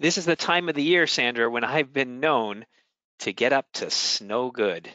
This is the time of the year, Sandra, when I've been known to get up to snow good.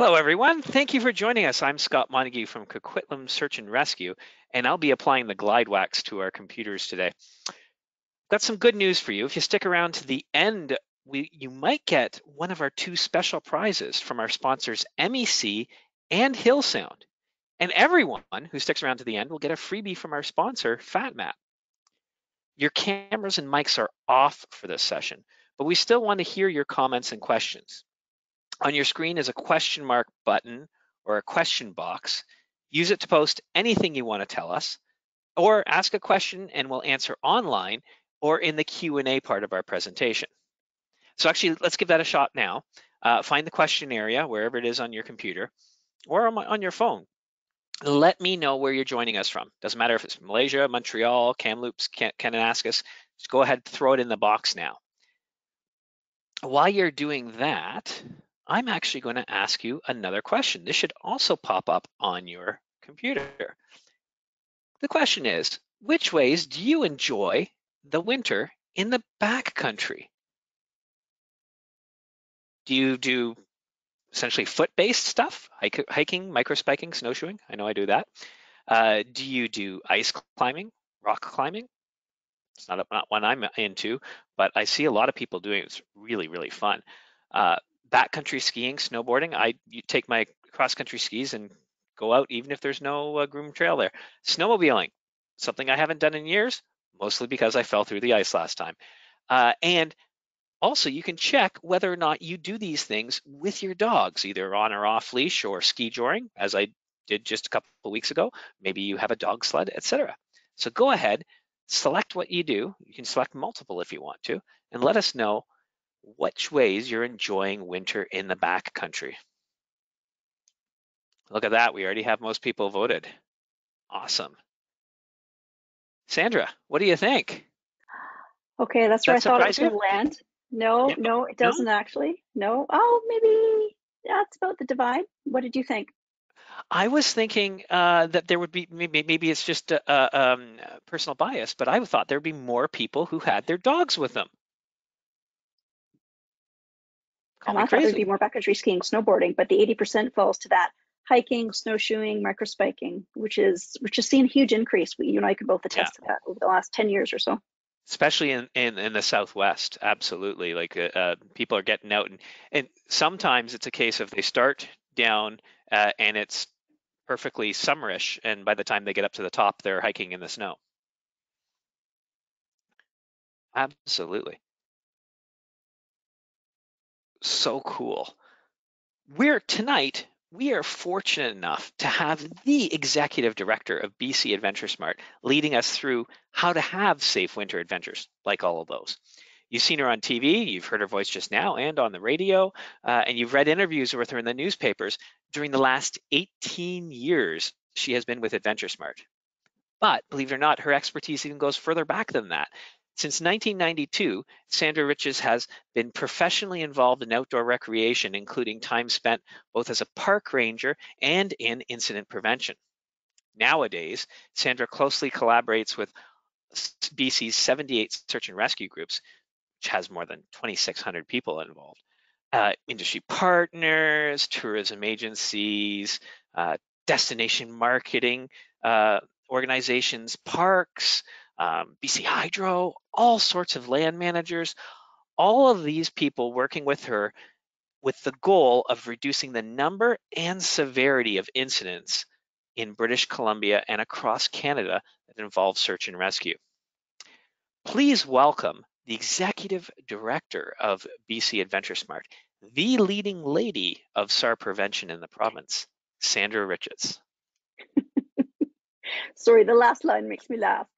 Hello, everyone. Thank you for joining us. I'm Scott Montague from Coquitlam Search and Rescue, and I'll be applying the Glide Wax to our computers today. Got some good news for you. If you stick around to the end, we, you might get one of our two special prizes from our sponsors, MEC and HillSound. And everyone who sticks around to the end will get a freebie from our sponsor, FatMap. Your cameras and mics are off for this session, but we still want to hear your comments and questions. On your screen is a question mark button or a question box. Use it to post anything you want to tell us or ask a question and we'll answer online or in the Q&A part of our presentation. So actually, let's give that a shot now. Uh, find the question area, wherever it is on your computer or on your phone. Let me know where you're joining us from. Doesn't matter if it's Malaysia, Montreal, Kamloops, Kananaskis, just go ahead, and throw it in the box now. While you're doing that, I'm actually going to ask you another question. This should also pop up on your computer. The question is, which ways do you enjoy the winter in the backcountry? Do you do essentially foot-based stuff, hiking, microspiking, snowshoeing? I know I do that. Uh, do you do ice climbing, rock climbing? It's not, not one I'm into, but I see a lot of people doing it. It's really, really fun. Uh, backcountry skiing, snowboarding, I take my cross country skis and go out even if there's no uh, groomed trail there. Snowmobiling, something I haven't done in years, mostly because I fell through the ice last time. Uh, and also you can check whether or not you do these things with your dogs, either on or off leash or ski joring, as I did just a couple of weeks ago. Maybe you have a dog sled, etc. So go ahead, select what you do. You can select multiple if you want to, and let us know which ways you're enjoying winter in the back country. Look at that, we already have most people voted. Awesome. Sandra, what do you think? Okay, that's where I thought it was going to land. No, no, it doesn't no? actually. No. Oh, maybe that's about the divide. What did you think? I was thinking uh, that there would be maybe maybe it's just a, a um, personal bias, but I thought there would be more people who had their dogs with them. And I thought there'd be more backcountry skiing, snowboarding, but the 80% falls to that hiking, snowshoeing, microspiking, which is which has seen a huge increase. We, you and I could both attest yeah. to that over the last 10 years or so. Especially in, in, in the Southwest, absolutely. Like uh, uh, people are getting out, and and sometimes it's a case of they start down uh, and it's perfectly summerish, and by the time they get up to the top, they're hiking in the snow. Absolutely so cool. We're tonight, we are fortunate enough to have the executive director of BC Adventure Smart leading us through how to have safe winter adventures, like all of those. You've seen her on TV, you've heard her voice just now and on the radio, uh, and you've read interviews with her in the newspapers. During the last 18 years, she has been with Adventure Smart. But believe it or not, her expertise even goes further back than that. Since 1992, Sandra Riches has been professionally involved in outdoor recreation, including time spent both as a park ranger and in incident prevention. Nowadays, Sandra closely collaborates with BC's 78 search and rescue groups, which has more than 2,600 people involved. Uh, industry partners, tourism agencies, uh, destination marketing uh, organizations, parks, um, BC Hydro, all sorts of land managers, all of these people working with her with the goal of reducing the number and severity of incidents in British Columbia and across Canada that involve search and rescue. Please welcome the Executive Director of BC Adventure Smart, the leading lady of SAR prevention in the province, Sandra Richards. Sorry, the last line makes me laugh.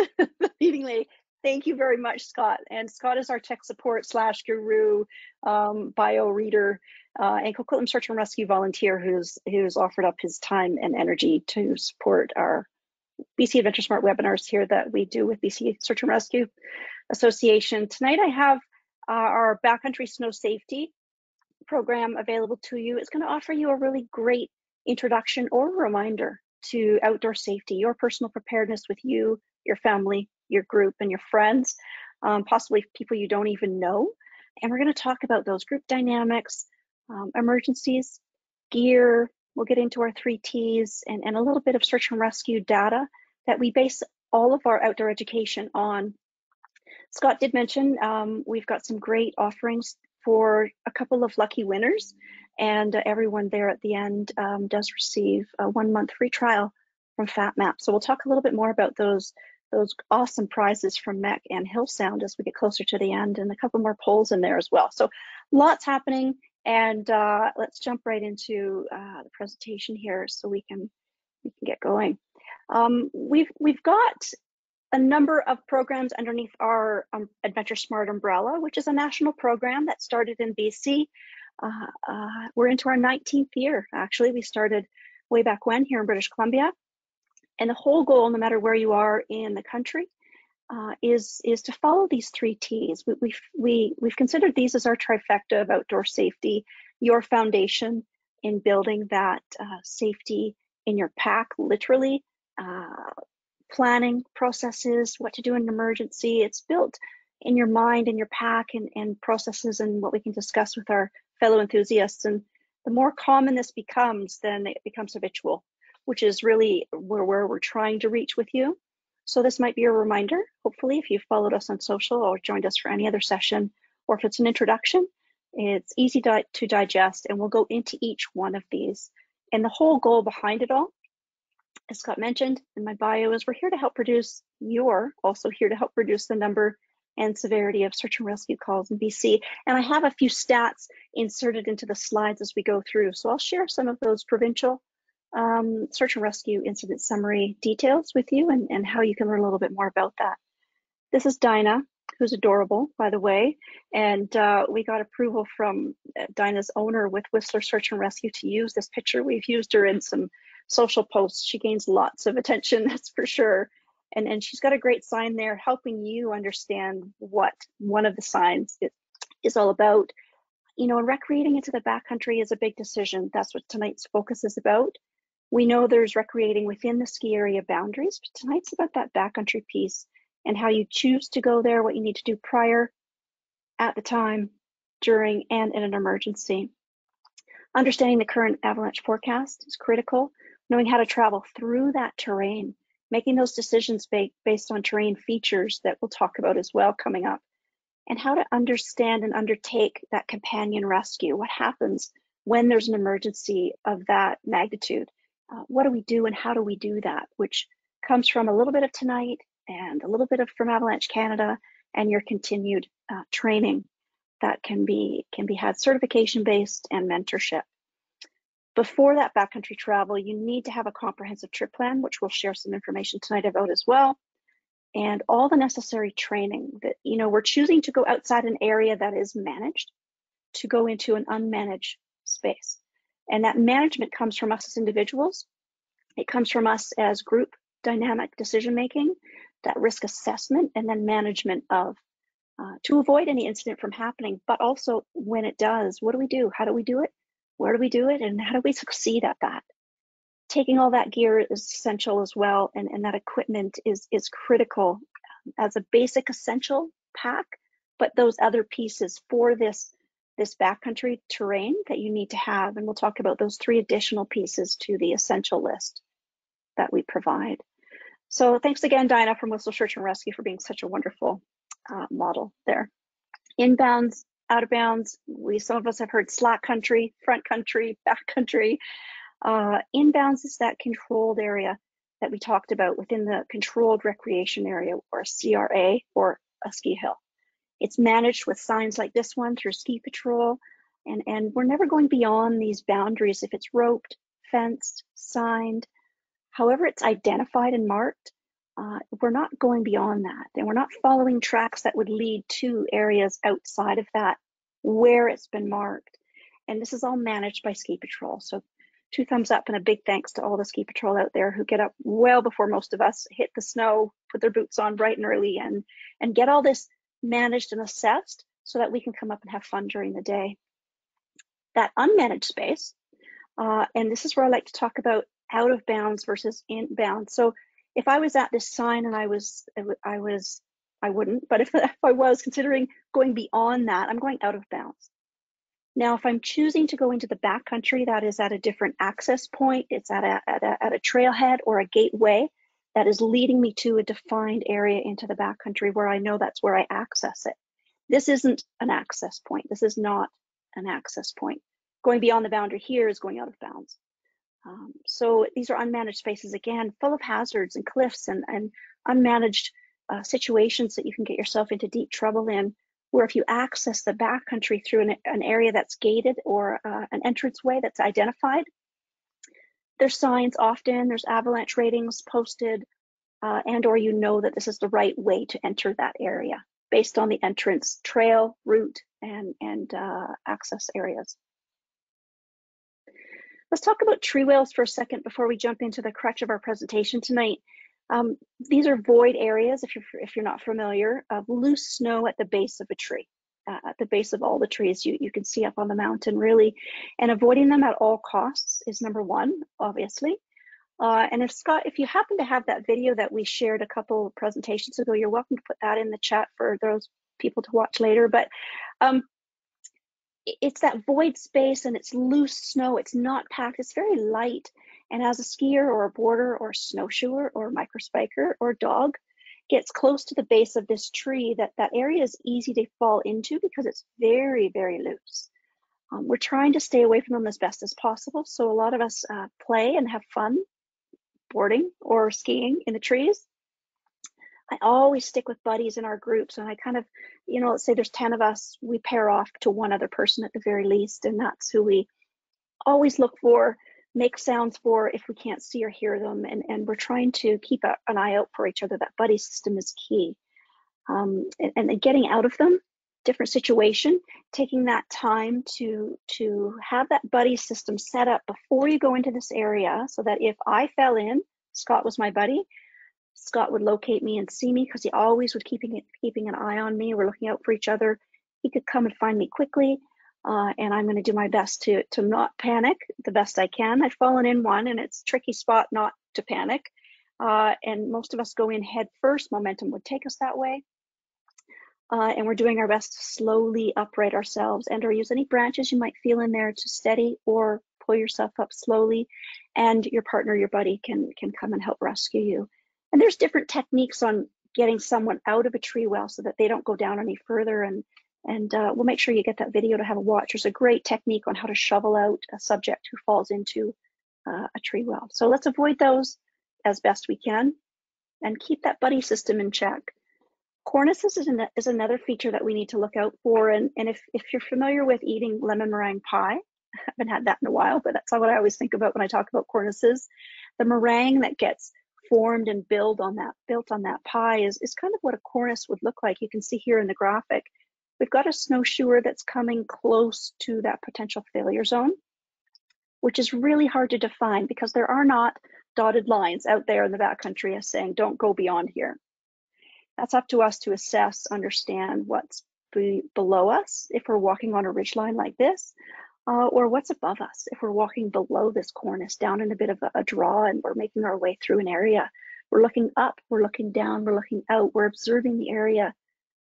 the. Thank you very much, Scott. And Scott is our tech support slash guru, um, bio reader, uh, and Coquitlam Search and Rescue volunteer who's who's offered up his time and energy to support our BC Adventure Smart webinars here that we do with BC Search and Rescue Association. Tonight I have uh, our backcountry snow safety program available to you. It's going to offer you a really great introduction or reminder to outdoor safety, your personal preparedness with you, your family, your group, and your friends, um, possibly people you don't even know. And we're going to talk about those group dynamics, um, emergencies, gear. We'll get into our three T's and, and a little bit of search and rescue data that we base all of our outdoor education on. Scott did mention um, we've got some great offerings for a couple of lucky winners and uh, everyone there at the end um, does receive a one month free trial from FatMap. So we'll talk a little bit more about those those awesome prizes from MEC and Hillsound as we get closer to the end and a couple more polls in there as well. So lots happening and uh, let's jump right into uh, the presentation here so we can we can get going. Um, we've we've got a number of programs underneath our um, Adventure Smart umbrella, which is a national program that started in BC. Uh, uh, we're into our 19th year, actually. We started way back when here in British Columbia. And the whole goal, no matter where you are in the country, uh, is is to follow these three T's. We, we've we, we've considered these as our trifecta of outdoor safety, your foundation in building that uh, safety in your pack, literally, uh, planning processes, what to do in an emergency. It's built in your mind and your pack and, and processes and what we can discuss with our fellow enthusiasts. And the more common this becomes, then it becomes habitual, which is really where, where we're trying to reach with you. So this might be a reminder, hopefully, if you've followed us on social or joined us for any other session, or if it's an introduction, it's easy to, to digest and we'll go into each one of these. And the whole goal behind it all as Scott mentioned in my bio, is we're here to help produce, you're also here to help reduce the number and severity of search and rescue calls in BC. And I have a few stats inserted into the slides as we go through. So I'll share some of those provincial um, search and rescue incident summary details with you and, and how you can learn a little bit more about that. This is Dinah, who's adorable, by the way. And uh, we got approval from uh, Dinah's owner with Whistler Search and Rescue to use this picture. We've used her in some social posts. She gains lots of attention, that's for sure. And, and she's got a great sign there helping you understand what one of the signs is, is all about. You know, recreating into the backcountry is a big decision. That's what tonight's focus is about. We know there's recreating within the ski area boundaries, but tonight's about that backcountry piece and how you choose to go there, what you need to do prior, at the time, during, and in an emergency. Understanding the current avalanche forecast is critical knowing how to travel through that terrain, making those decisions ba based on terrain features that we'll talk about as well coming up, and how to understand and undertake that companion rescue. What happens when there's an emergency of that magnitude? Uh, what do we do and how do we do that? Which comes from a little bit of tonight and a little bit of from Avalanche Canada and your continued uh, training that can be can be had certification based and mentorship. Before that backcountry travel, you need to have a comprehensive trip plan, which we'll share some information tonight about as well. And all the necessary training that, you know, we're choosing to go outside an area that is managed to go into an unmanaged space. And that management comes from us as individuals. It comes from us as group dynamic decision making, that risk assessment, and then management of uh, to avoid any incident from happening. But also when it does, what do we do? How do we do it? Where do we do it and how do we succeed at that? Taking all that gear is essential as well, and, and that equipment is, is critical as a basic essential pack, but those other pieces for this this backcountry terrain that you need to have. And we'll talk about those three additional pieces to the essential list that we provide. So thanks again, Dinah from Whistler Search and Rescue for being such a wonderful uh, model there. Inbounds, out of bounds, we some of us have heard slack country, front country, back country. Uh, inbounds is that controlled area that we talked about within the controlled recreation area or CRA or a ski hill. It's managed with signs like this one through ski patrol. And, and we're never going beyond these boundaries if it's roped, fenced, signed, however it's identified and marked, uh, we're not going beyond that. And we're not following tracks that would lead to areas outside of that where it's been marked. And this is all managed by Ski Patrol. So two thumbs up and a big thanks to all the ski patrol out there who get up well before most of us hit the snow put their boots on bright and early and and get all this managed and assessed so that we can come up and have fun during the day that unmanaged space uh, and this is where i like to talk about out of bounds versus inbound so if i was at this sign and i was i was i wouldn't but if, if i was considering going beyond that i'm going out of bounds now, if I'm choosing to go into the backcountry, that is at a different access point, it's at a, at a, at a trailhead or a gateway that is leading me to a defined area into the backcountry where I know that's where I access it. This isn't an access point. This is not an access point. Going beyond the boundary here is going out of bounds. Um, so these are unmanaged spaces, again, full of hazards and cliffs and, and unmanaged uh, situations that you can get yourself into deep trouble in where if you access the backcountry through an, an, area that's gated or uh, an entranceway that's identified, there's signs often, there's avalanche ratings posted, uh, and or you know that this is the right way to enter that area based on the entrance trail, route, and, and uh, access areas. Let's talk about tree wells for a second before we jump into the crutch of our presentation tonight. Um, these are void areas, if you're, if you're not familiar, of loose snow at the base of a tree, uh, at the base of all the trees you, you can see up on the mountain, really. And avoiding them at all costs is number one, obviously. Uh, and if Scott, if you happen to have that video that we shared a couple presentations ago, you're welcome to put that in the chat for those people to watch later. But um, it's that void space and it's loose snow. It's not packed. It's very light. And as a skier or a boarder or a snowshoer or a microspiker or dog gets close to the base of this tree, that that area is easy to fall into because it's very, very loose. Um, we're trying to stay away from them as best as possible. So a lot of us uh, play and have fun boarding or skiing in the trees. I always stick with buddies in our groups and I kind of, you know, let's say there's 10 of us, we pair off to one other person at the very least, and that's who we always look for make sounds for if we can't see or hear them. And, and we're trying to keep a, an eye out for each other. That buddy system is key. Um, and, and getting out of them, different situation, taking that time to, to have that buddy system set up before you go into this area so that if I fell in, Scott was my buddy, Scott would locate me and see me because he always was keeping keeping an eye on me. We're looking out for each other. He could come and find me quickly uh, and I'm going to do my best to to not panic the best I can. I've fallen in one, and it's tricky spot not to panic. Uh, and most of us go in head first. Momentum would take us that way. Uh, and we're doing our best to slowly upright ourselves and or use any branches you might feel in there to steady or pull yourself up slowly and your partner your buddy can can come and help rescue you and there's different techniques on getting someone out of a tree well so that they don't go down any further and and uh, we'll make sure you get that video to have a watch. There's a great technique on how to shovel out a subject who falls into uh, a tree well. So let's avoid those as best we can and keep that buddy system in check. Cornices is, an, is another feature that we need to look out for. And, and if, if you're familiar with eating lemon meringue pie, I haven't had that in a while, but that's what I always think about when I talk about cornices. The meringue that gets formed and built on that built on that pie is, is kind of what a cornice would look like. You can see here in the graphic. We've got a snowshoer that's coming close to that potential failure zone, which is really hard to define because there are not dotted lines out there in the backcountry as saying, don't go beyond here. That's up to us to assess, understand what's be below us if we're walking on a ridge line like this, uh, or what's above us if we're walking below this cornice down in a bit of a, a draw and we're making our way through an area We're looking up, we're looking down, we're looking out, we're observing the area.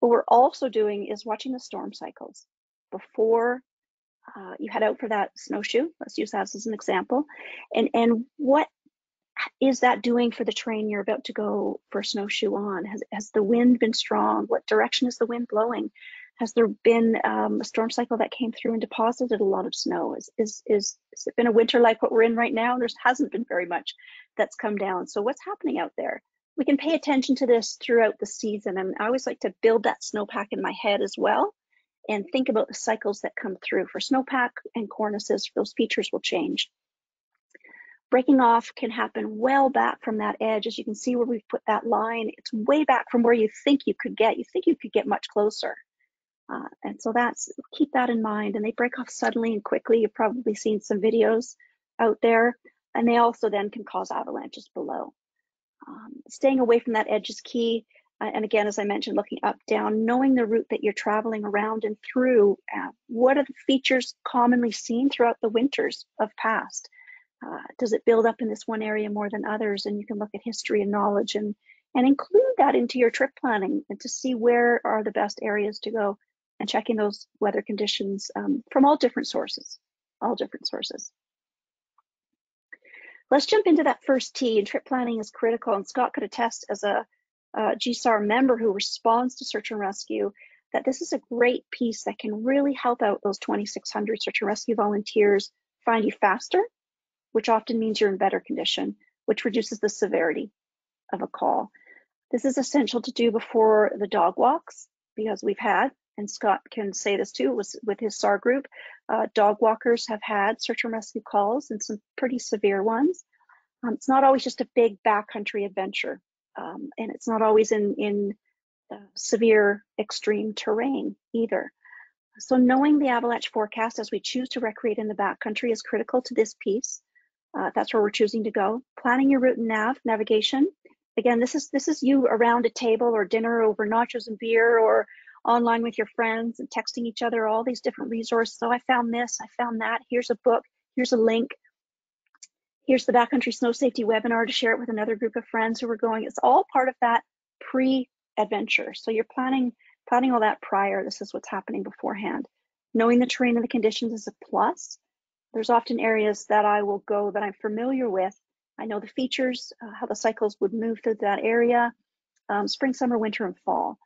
What we're also doing is watching the storm cycles. Before uh, you head out for that snowshoe, let's use that as an example, and, and what is that doing for the terrain you're about to go for snowshoe on? Has, has the wind been strong? What direction is the wind blowing? Has there been um, a storm cycle that came through and deposited a lot of snow? Is, is, is, has it been a winter like what we're in right now? There hasn't been very much that's come down. So what's happening out there? We can pay attention to this throughout the season. And I always like to build that snowpack in my head as well and think about the cycles that come through. For snowpack and cornices, those features will change. Breaking off can happen well back from that edge. As you can see where we've put that line, it's way back from where you think you could get. You think you could get much closer. Uh, and so that's, keep that in mind. And they break off suddenly and quickly. You've probably seen some videos out there. And they also then can cause avalanches below. Um, staying away from that edge is key. Uh, and again, as I mentioned, looking up, down, knowing the route that you're traveling around and through. Uh, what are the features commonly seen throughout the winters of past? Uh, does it build up in this one area more than others? And you can look at history and knowledge and, and include that into your trip planning and to see where are the best areas to go and checking those weather conditions um, from all different sources, all different sources. Let's jump into that first T and trip planning is critical and Scott could attest as a, a GSAR member who responds to search and rescue that this is a great piece that can really help out those 2,600 search and rescue volunteers find you faster, which often means you're in better condition, which reduces the severity of a call. This is essential to do before the dog walks because we've had and Scott can say this too, was with his SAR group, uh, dog walkers have had search and rescue calls and some pretty severe ones. Um, it's not always just a big backcountry adventure, um, and it's not always in, in uh, severe extreme terrain either. So knowing the avalanche forecast as we choose to recreate in the backcountry is critical to this piece. Uh, that's where we're choosing to go. Planning your route and nav navigation. Again, this is this is you around a table or dinner over nachos and beer or online with your friends and texting each other all these different resources. So I found this, I found that. Here's a book, here's a link. Here's the backcountry snow safety webinar to share it with another group of friends who are going. It's all part of that pre-adventure. So you're planning planning all that prior. This is what's happening beforehand. Knowing the terrain and the conditions is a plus. There's often areas that I will go that I'm familiar with. I know the features, uh, how the cycles would move through that area, um, spring, summer, winter, and fall.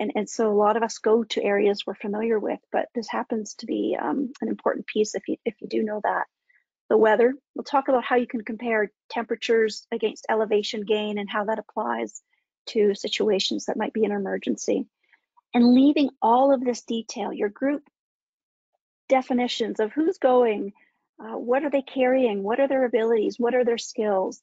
And, and so a lot of us go to areas we're familiar with, but this happens to be um, an important piece if you, if you do know that. The weather, we'll talk about how you can compare temperatures against elevation gain and how that applies to situations that might be an emergency. And leaving all of this detail, your group definitions of who's going, uh, what are they carrying, what are their abilities, what are their skills,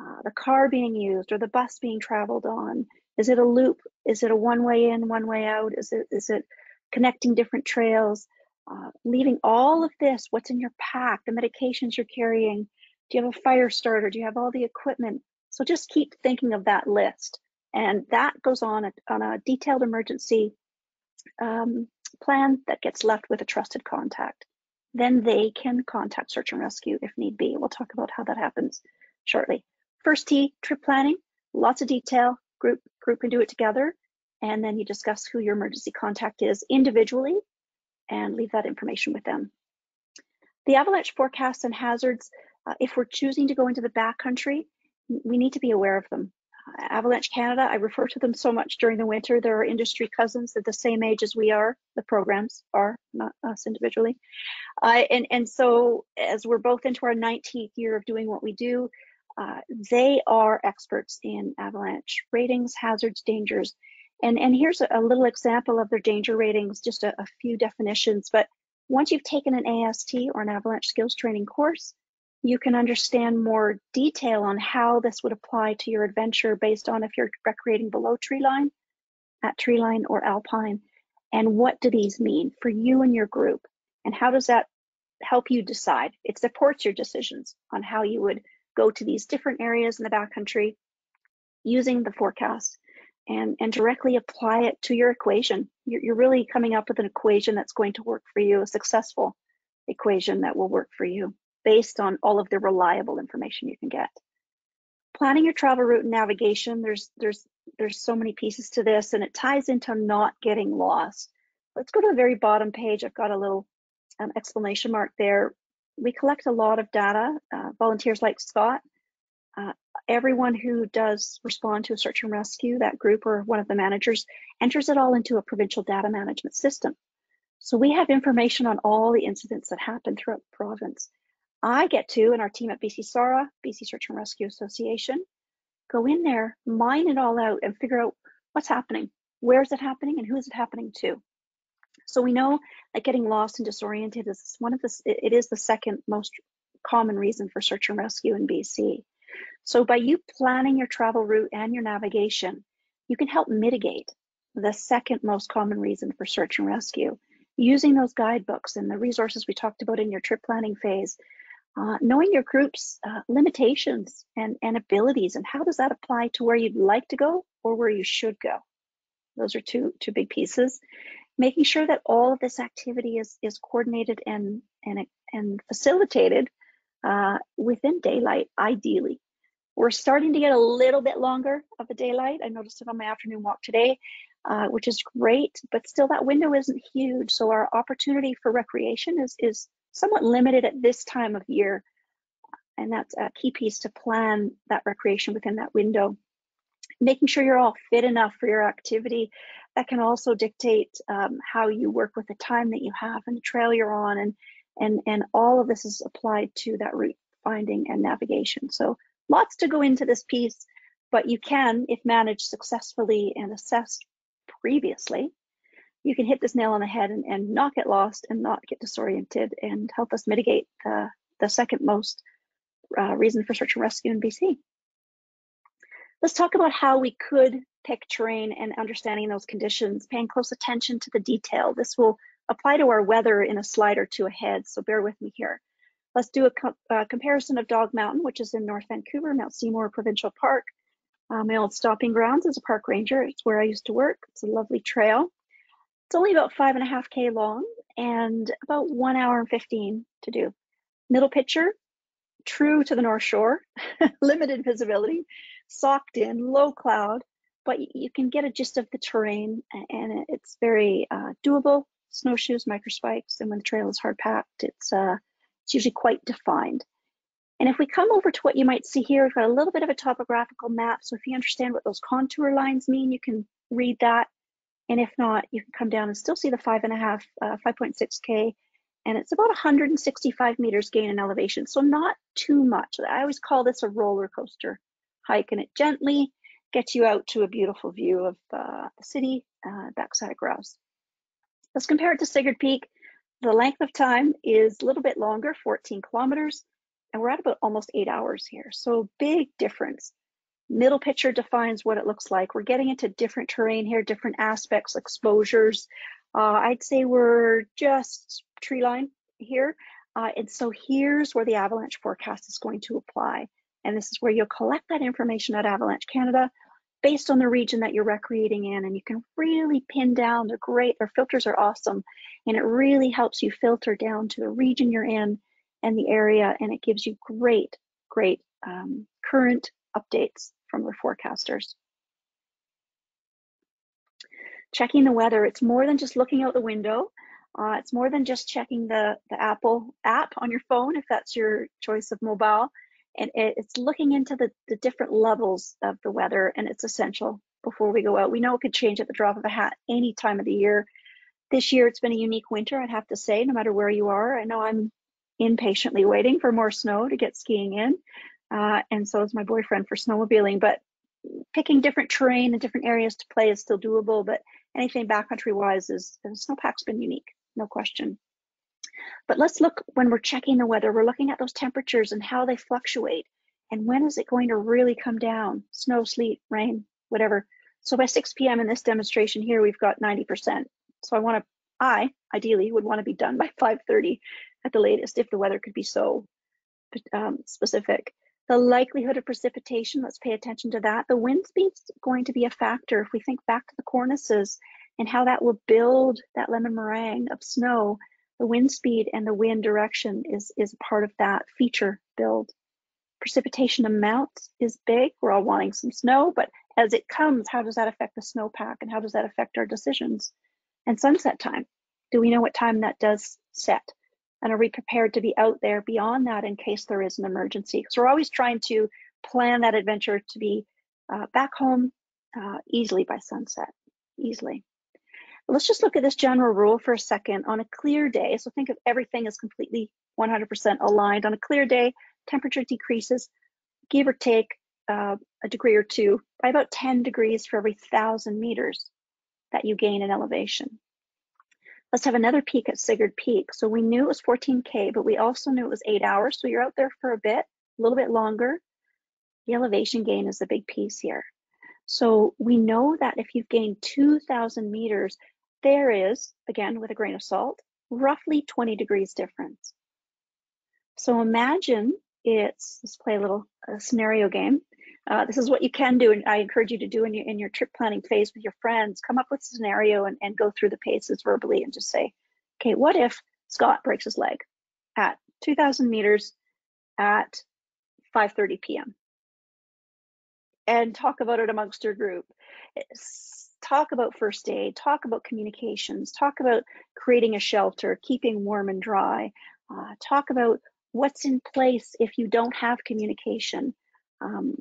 uh, the car being used or the bus being traveled on, is it a loop? Is it a one way in, one way out? Is it is it connecting different trails? Uh, leaving all of this, what's in your pack, the medications you're carrying. Do you have a fire starter? Do you have all the equipment? So just keep thinking of that list. And that goes on a, on a detailed emergency um, plan that gets left with a trusted contact. Then they can contact search and rescue if need be. We'll talk about how that happens shortly. First T, trip planning, lots of detail, group group can do it together and then you discuss who your emergency contact is individually and leave that information with them. The avalanche forecasts and hazards, uh, if we're choosing to go into the backcountry, we need to be aware of them. Uh, avalanche Canada, I refer to them so much during the winter. They're our industry cousins. They're the same age as we are. The programs are, not us individually. Uh, and, and so as we're both into our 19th year of doing what we do, uh, they are experts in avalanche ratings, hazards, dangers. And, and here's a, little example of their danger ratings, just a, a few definitions. But once you've taken an AST or an avalanche skills training course, you can understand more detail on how this would apply to your adventure based on if you're recreating below tree line, at tree line, or alpine. And what do these mean for you and your group? And how does that help you decide? It supports your decisions on how you would go to these different areas in the backcountry using the forecast and, and directly apply it to your equation. You're, you're really coming up with an equation that's going to work for you, a successful equation that will work for you based on all of the reliable information you can get. planning your travel route and navigation, there's there's there's so many pieces to this and it ties into not getting lost. Let's go to the very bottom page. I've got a little um, explanation mark there. We collect a lot of data, uh, volunteers like Scott. Uh, everyone who does respond to a search and rescue, that group or one of the managers, enters it all into a provincial data management system. So we have information on all the incidents that happen throughout the province. I get to, and our team at BC SARA, BC Search and Rescue Association, go in there, mine it all out, and figure out what's happening, where is it happening, and who is it happening to. So we know that getting lost and disoriented is one of the, it is the second most common reason for search and rescue in BC. So by you planning your travel route and your navigation, you can help mitigate the second most common reason for search and rescue. Using those guidebooks and the resources we talked about in your trip planning phase uh, knowing your group's uh, limitations and, and abilities and how does that apply to where you'd like to go or where you should go. Those are two, two big pieces. Making sure that all of this activity is, is coordinated and, and, and facilitated uh, within daylight, ideally. We're starting to get a little bit longer of the daylight. I noticed it on my afternoon walk today, uh, which is great, but still that window isn't huge. So our opportunity for recreation is, is somewhat limited at this time of year. And that's a key piece to plan that recreation within that window. Making sure you're all fit enough for your activity. That can also dictate um, how you work with the time that you have and the trail you're on. And, and, and all of this is applied to that route finding and navigation. So lots to go into this piece, but you can, if managed successfully and assessed previously, you can hit this nail on the head and, and not get lost and not get disoriented and help us mitigate the, the second most uh, reason for search and rescue in BC. Let's talk about how we could pick terrain and understanding those conditions, paying close attention to the detail. This will apply to our weather in a slide or two ahead, so bear with me here. Let's do a uh, comparison of Dog Mountain, which is in North Vancouver, Mount Seymour Provincial Park. Uh, my old stopping grounds as a park ranger. It's where I used to work. It's a lovely trail. It's only about five and a half K long and about one hour and 15 to do. Middle picture, true to the North Shore, limited visibility, socked in, low cloud, but you can get a gist of the terrain and it's very uh, doable. Snowshoes, microspikes, and when the trail is hard packed, it's, uh, it's usually quite defined. And if we come over to what you might see here, we've got a little bit of a topographical map. So if you understand what those contour lines mean, you can read that and if not, you can come down and still see the five and a half, uh, 5.6K, and it's about 165 meters gain in elevation. So not too much. I always call this a roller coaster hike, and it gently gets you out to a beautiful view of uh, the city, uh, backside of Grouse. Let's compare it to Sigurd Peak. The length of time is a little bit longer, 14 kilometers, and we're at about almost eight hours here. So big difference. Middle picture defines what it looks like. We're getting into different terrain here, different aspects, exposures. Uh, I'd say we're just tree line here. Uh, and so here's where the avalanche forecast is going to apply. And this is where you'll collect that information at Avalanche Canada based on the region that you're recreating in. And you can really pin down, they're great, their filters are awesome. And it really helps you filter down to the region you're in and the area. And it gives you great, great um, current updates from their forecasters. Checking the weather, it's more than just looking out the window. Uh, it's more than just checking the, the Apple app on your phone, if that's your choice of mobile. And it's looking into the, the different levels of the weather, and it's essential before we go out. We know it could change at the drop of a hat any time of the year. This year, it's been a unique winter, I'd have to say, no matter where you are. I know I'm impatiently waiting for more snow to get skiing in uh, and so is my boyfriend for snowmobiling. But picking different terrain and different areas to play is still doable. But anything backcountry wise is the snowpack's been unique, no question. But let's look when we're checking the weather, we're looking at those temperatures and how they fluctuate. And when is it going to really come down? Snow, sleet, rain, whatever. So by 6 p.m. in this demonstration here, we've got 90%. So I want to, I ideally would want to be done by 5:30 at the latest if the weather could be so um, specific. The likelihood of precipitation, let's pay attention to that. The wind speed's going to be a factor. If we think back to the cornices and how that will build that lemon meringue of snow, the wind speed and the wind direction is, is part of that feature build. Precipitation amount is big. We're all wanting some snow, but as it comes, how does that affect the snowpack and how does that affect our decisions? And sunset time. Do we know what time that does set? And are we prepared to be out there beyond that in case there is an emergency? Because we're always trying to plan that adventure to be uh, back home uh, easily by sunset, easily. Let's just look at this general rule for a second. On a clear day, so think of everything as completely 100% aligned. On a clear day, temperature decreases, give or take uh, a degree or two, by about 10 degrees for every 1,000 meters that you gain in elevation. Let's have another peek at Sigurd Peak. So we knew it was 14K, but we also knew it was eight hours. So you're out there for a bit, a little bit longer. The elevation gain is the big piece here. So we know that if you've gained 2,000 meters, there is, again, with a grain of salt, roughly 20 degrees difference. So imagine it's, let's play a little a scenario game. Uh, this is what you can do, and I encourage you to do in your, in your trip planning phase with your friends. Come up with a scenario and, and go through the paces verbally and just say, okay, what if Scott breaks his leg at 2,000 meters at 5.30 p.m.? And talk about it amongst your group. Talk about first aid, talk about communications, talk about creating a shelter, keeping warm and dry, uh, talk about what's in place if you don't have communication. Um,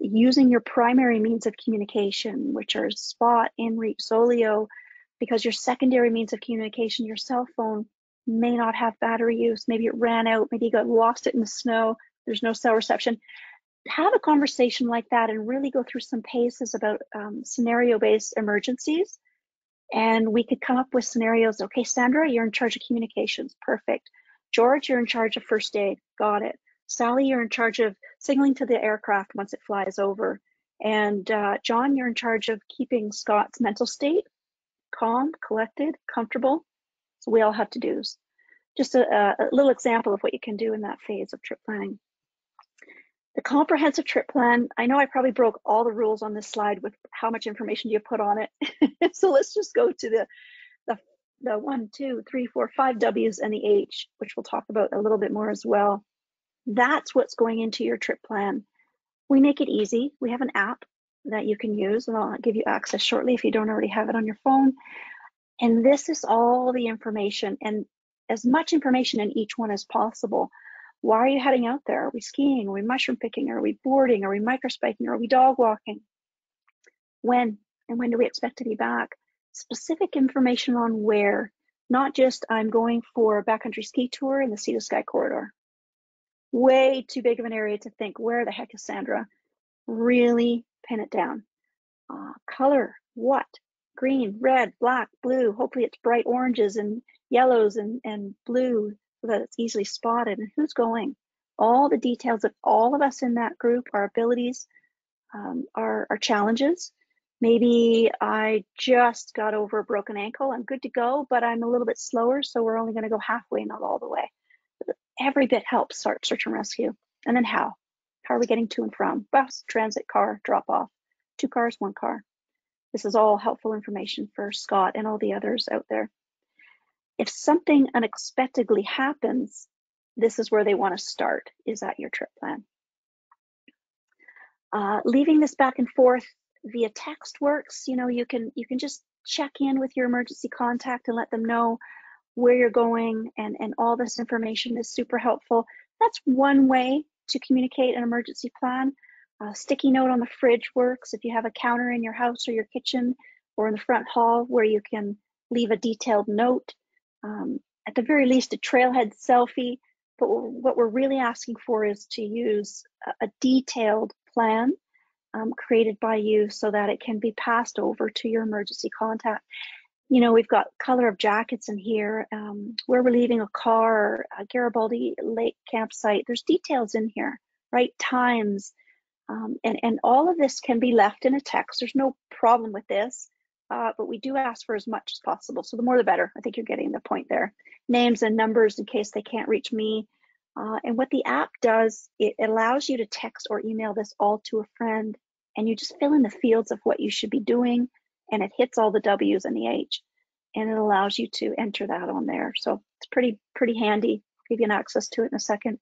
using your primary means of communication, which are Spot, InReach, Zoleo, because your secondary means of communication, your cell phone, may not have battery use. Maybe it ran out, maybe you got lost it in the snow, there's no cell reception. Have a conversation like that and really go through some paces about um, scenario based emergencies. And we could come up with scenarios. Okay, Sandra, you're in charge of communications. Perfect. George, you're in charge of first aid. Got it. Sally, you're in charge of signaling to the aircraft once it flies over. And uh, John, you're in charge of keeping Scott's mental state calm, collected, comfortable. So we all have to do's. Just a, a little example of what you can do in that phase of trip planning. The comprehensive trip plan, I know I probably broke all the rules on this slide with how much information you put on it. so let's just go to the, the, the one, two, three, four, five W's and the H, which we'll talk about a little bit more as well. That's what's going into your trip plan. We make it easy. We have an app that you can use, and I'll give you access shortly if you don't already have it on your phone. And this is all the information and as much information in each one as possible. Why are you heading out there? Are we skiing? Are we mushroom picking? Are we boarding? Are we microspiking? Are we dog walking? When and when do we expect to be back? Specific information on where, not just I'm going for a backcountry ski tour in the Sea to Sky corridor way too big of an area to think, where the heck is Sandra? Really pin it down. Uh, color, what? Green, red, black, blue. Hopefully it's bright oranges and yellows and, and blue so that it's easily spotted. And who's going? All the details of all of us in that group, our abilities, um, our, our challenges. Maybe I just got over a broken ankle. I'm good to go, but I'm a little bit slower, so we're only going to go halfway, not all the way every bit helps start search and rescue. And then how? How are we getting to and from? Bus, transit, car, drop off, two cars, one car. This is all helpful information for Scott and all the others out there. If something unexpectedly happens, this is where they want to start, is at your trip plan. Uh, leaving this back and forth via text works. You know, you can you can just check in with your emergency contact and let them know where you're going and, and all this information is super helpful. That's one way to communicate an emergency plan. A sticky note on the fridge works if you have a counter in your house or your kitchen or in the front hall where you can leave a detailed note. Um, at the very least, a trailhead selfie. But what we're really asking for is to use a, detailed plan um, created by you so that it can be passed over to your emergency contact you know, we've got color of jackets in here, um, where we're leaving a car, a Garibaldi Lake campsite. There's details in here, right? Times, um, and, and all of this can be left in a text. There's no problem with this, uh, but we do ask for as much as possible. So the more the better. I think you're getting the point there. Names and numbers in case they can't reach me. Uh, and what the app does, it allows you to text or email this all to a friend, and you just fill in the fields of what you should be doing, and it hits all the W's and the H and it allows you to enter that on there. So it's pretty, pretty handy. I'll give you an access to it in a second.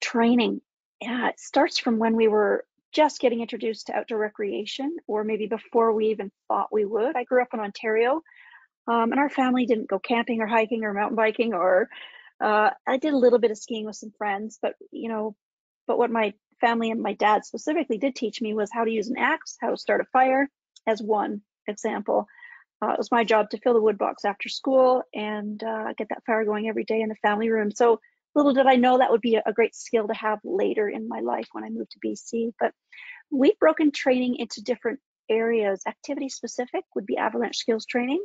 training, yeah, it starts from when we were just getting introduced to outdoor recreation, or maybe before we even thought we would. I grew up in Ontario, um, and our family didn't go camping or hiking or mountain biking, or uh, I did a little bit of skiing with some friends, but you know, but what my family and my dad specifically did teach me was how to use an axe, how to start a fire, as one example. Uh, it was my job to fill the wood box after school and uh, get that fire going every day in the family room. So little did I know that would be a great skill to have later in my life when I moved to BC. But we've broken training into different areas. Activity specific would be avalanche skills training.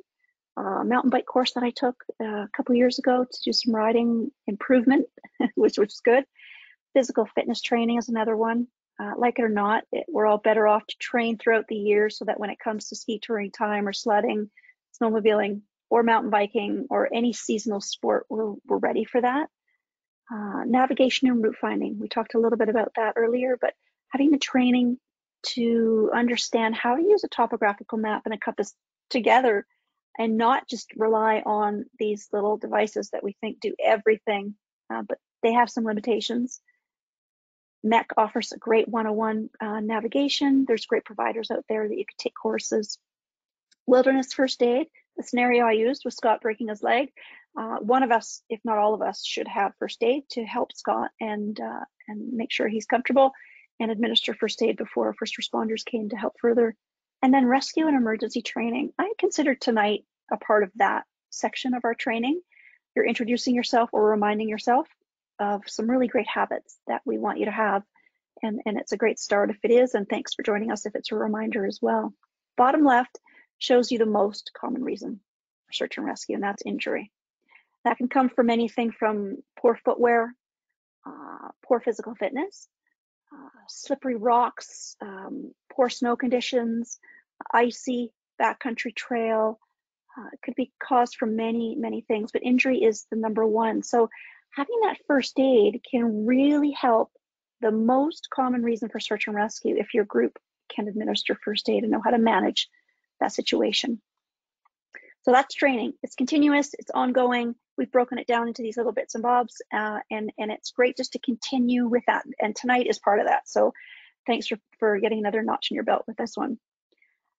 Uh, mountain bike course that I took uh, a couple years ago to do some riding improvement, which, is good. Physical fitness training is another one. Uh, like it or not, it, we're all better off to train throughout the year so that when it comes to ski touring time or sledding, snowmobiling, or mountain biking, or any seasonal sport, we're, we're ready for that. Uh, navigation and route finding, we talked a little bit about that earlier, but having the training to understand how to use a topographical map and a compass together and not just rely on these little devices that we think do everything, uh, but they have some limitations. MEC offers a great 101 uh, navigation. There's great providers out there that you could take courses. Wilderness first aid, the scenario I used was Scott breaking his leg. Uh, one of us, if not all of us, should have first aid to help Scott and uh, and make sure he's comfortable and administer first aid before first responders came to help further. And then rescue and emergency training. I consider tonight a part of that section of our training. You're introducing yourself or reminding yourself of some really great habits that we want you to have. And, and it's a great start if it is, and thanks for joining us if it's a reminder as well. Bottom left shows you the most common reason for search and rescue, and that's injury. That can come from anything from poor footwear, uh, poor physical fitness, uh, slippery rocks, um, poor snow conditions, icy backcountry trail. Uh, it could be caused from many, many things, but injury is the number one. So having that first aid can really help the most common reason for search and rescue if your group can administer first aid and know how to manage that situation. So that's training. It's continuous, it's ongoing. We've broken it down into these little bits and bobs, uh, and, and it's great just to continue with that. And tonight is part of that. So thanks for, for getting another notch in your belt with this one.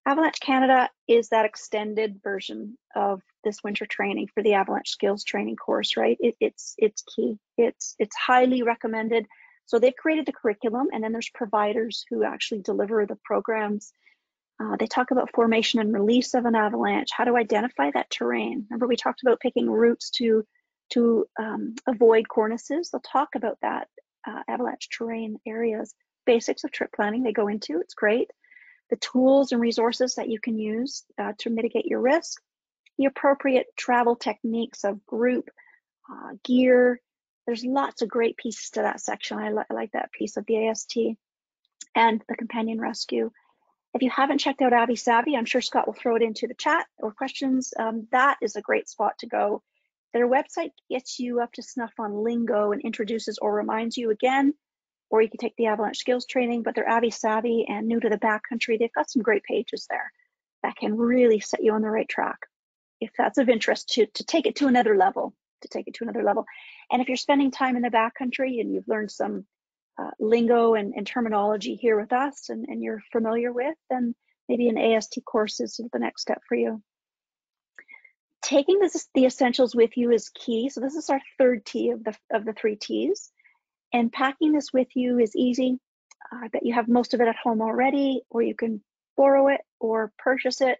Avalanche Canada is that extended version of this winter training for the Avalanche Skills Training course, right? It, it's it's key. It's it's highly recommended. So they've created the curriculum, and then there's providers who actually deliver the programs. Uh, they talk about formation and release of an avalanche, how to identify that terrain. Remember, we talked about picking routes to to um, avoid cornices. They'll talk about that uh, avalanche terrain areas. Basics of trip planning they go into. It's great the tools and resources that you can use uh, to mitigate your risk, the appropriate travel techniques of group, uh, gear. There's lots of great pieces to that section. I, li I like that piece of the AST and the companion rescue. If you haven't checked out Avy Savvy, I'm sure Scott will throw it into the chat or questions. Um, that is a great spot to go. Their website gets you up to snuff on lingo and introduces or reminds you again or you can take the avalanche skills training, but they're Avy savvy and new to the backcountry. They've got some great pages there that can really set you on the right track if that's of interest to, to take it to another level, to take it to another level. And if you're spending time in the backcountry and you've learned some uh, lingo and, and, terminology here with us and, and you're familiar with, then maybe an AST course is the next step for you. Taking this, the essentials with you is key. So this is our third T of the, of the three T's. And packing this with you is easy. I bet you have most of it at home already, or you can borrow it or purchase it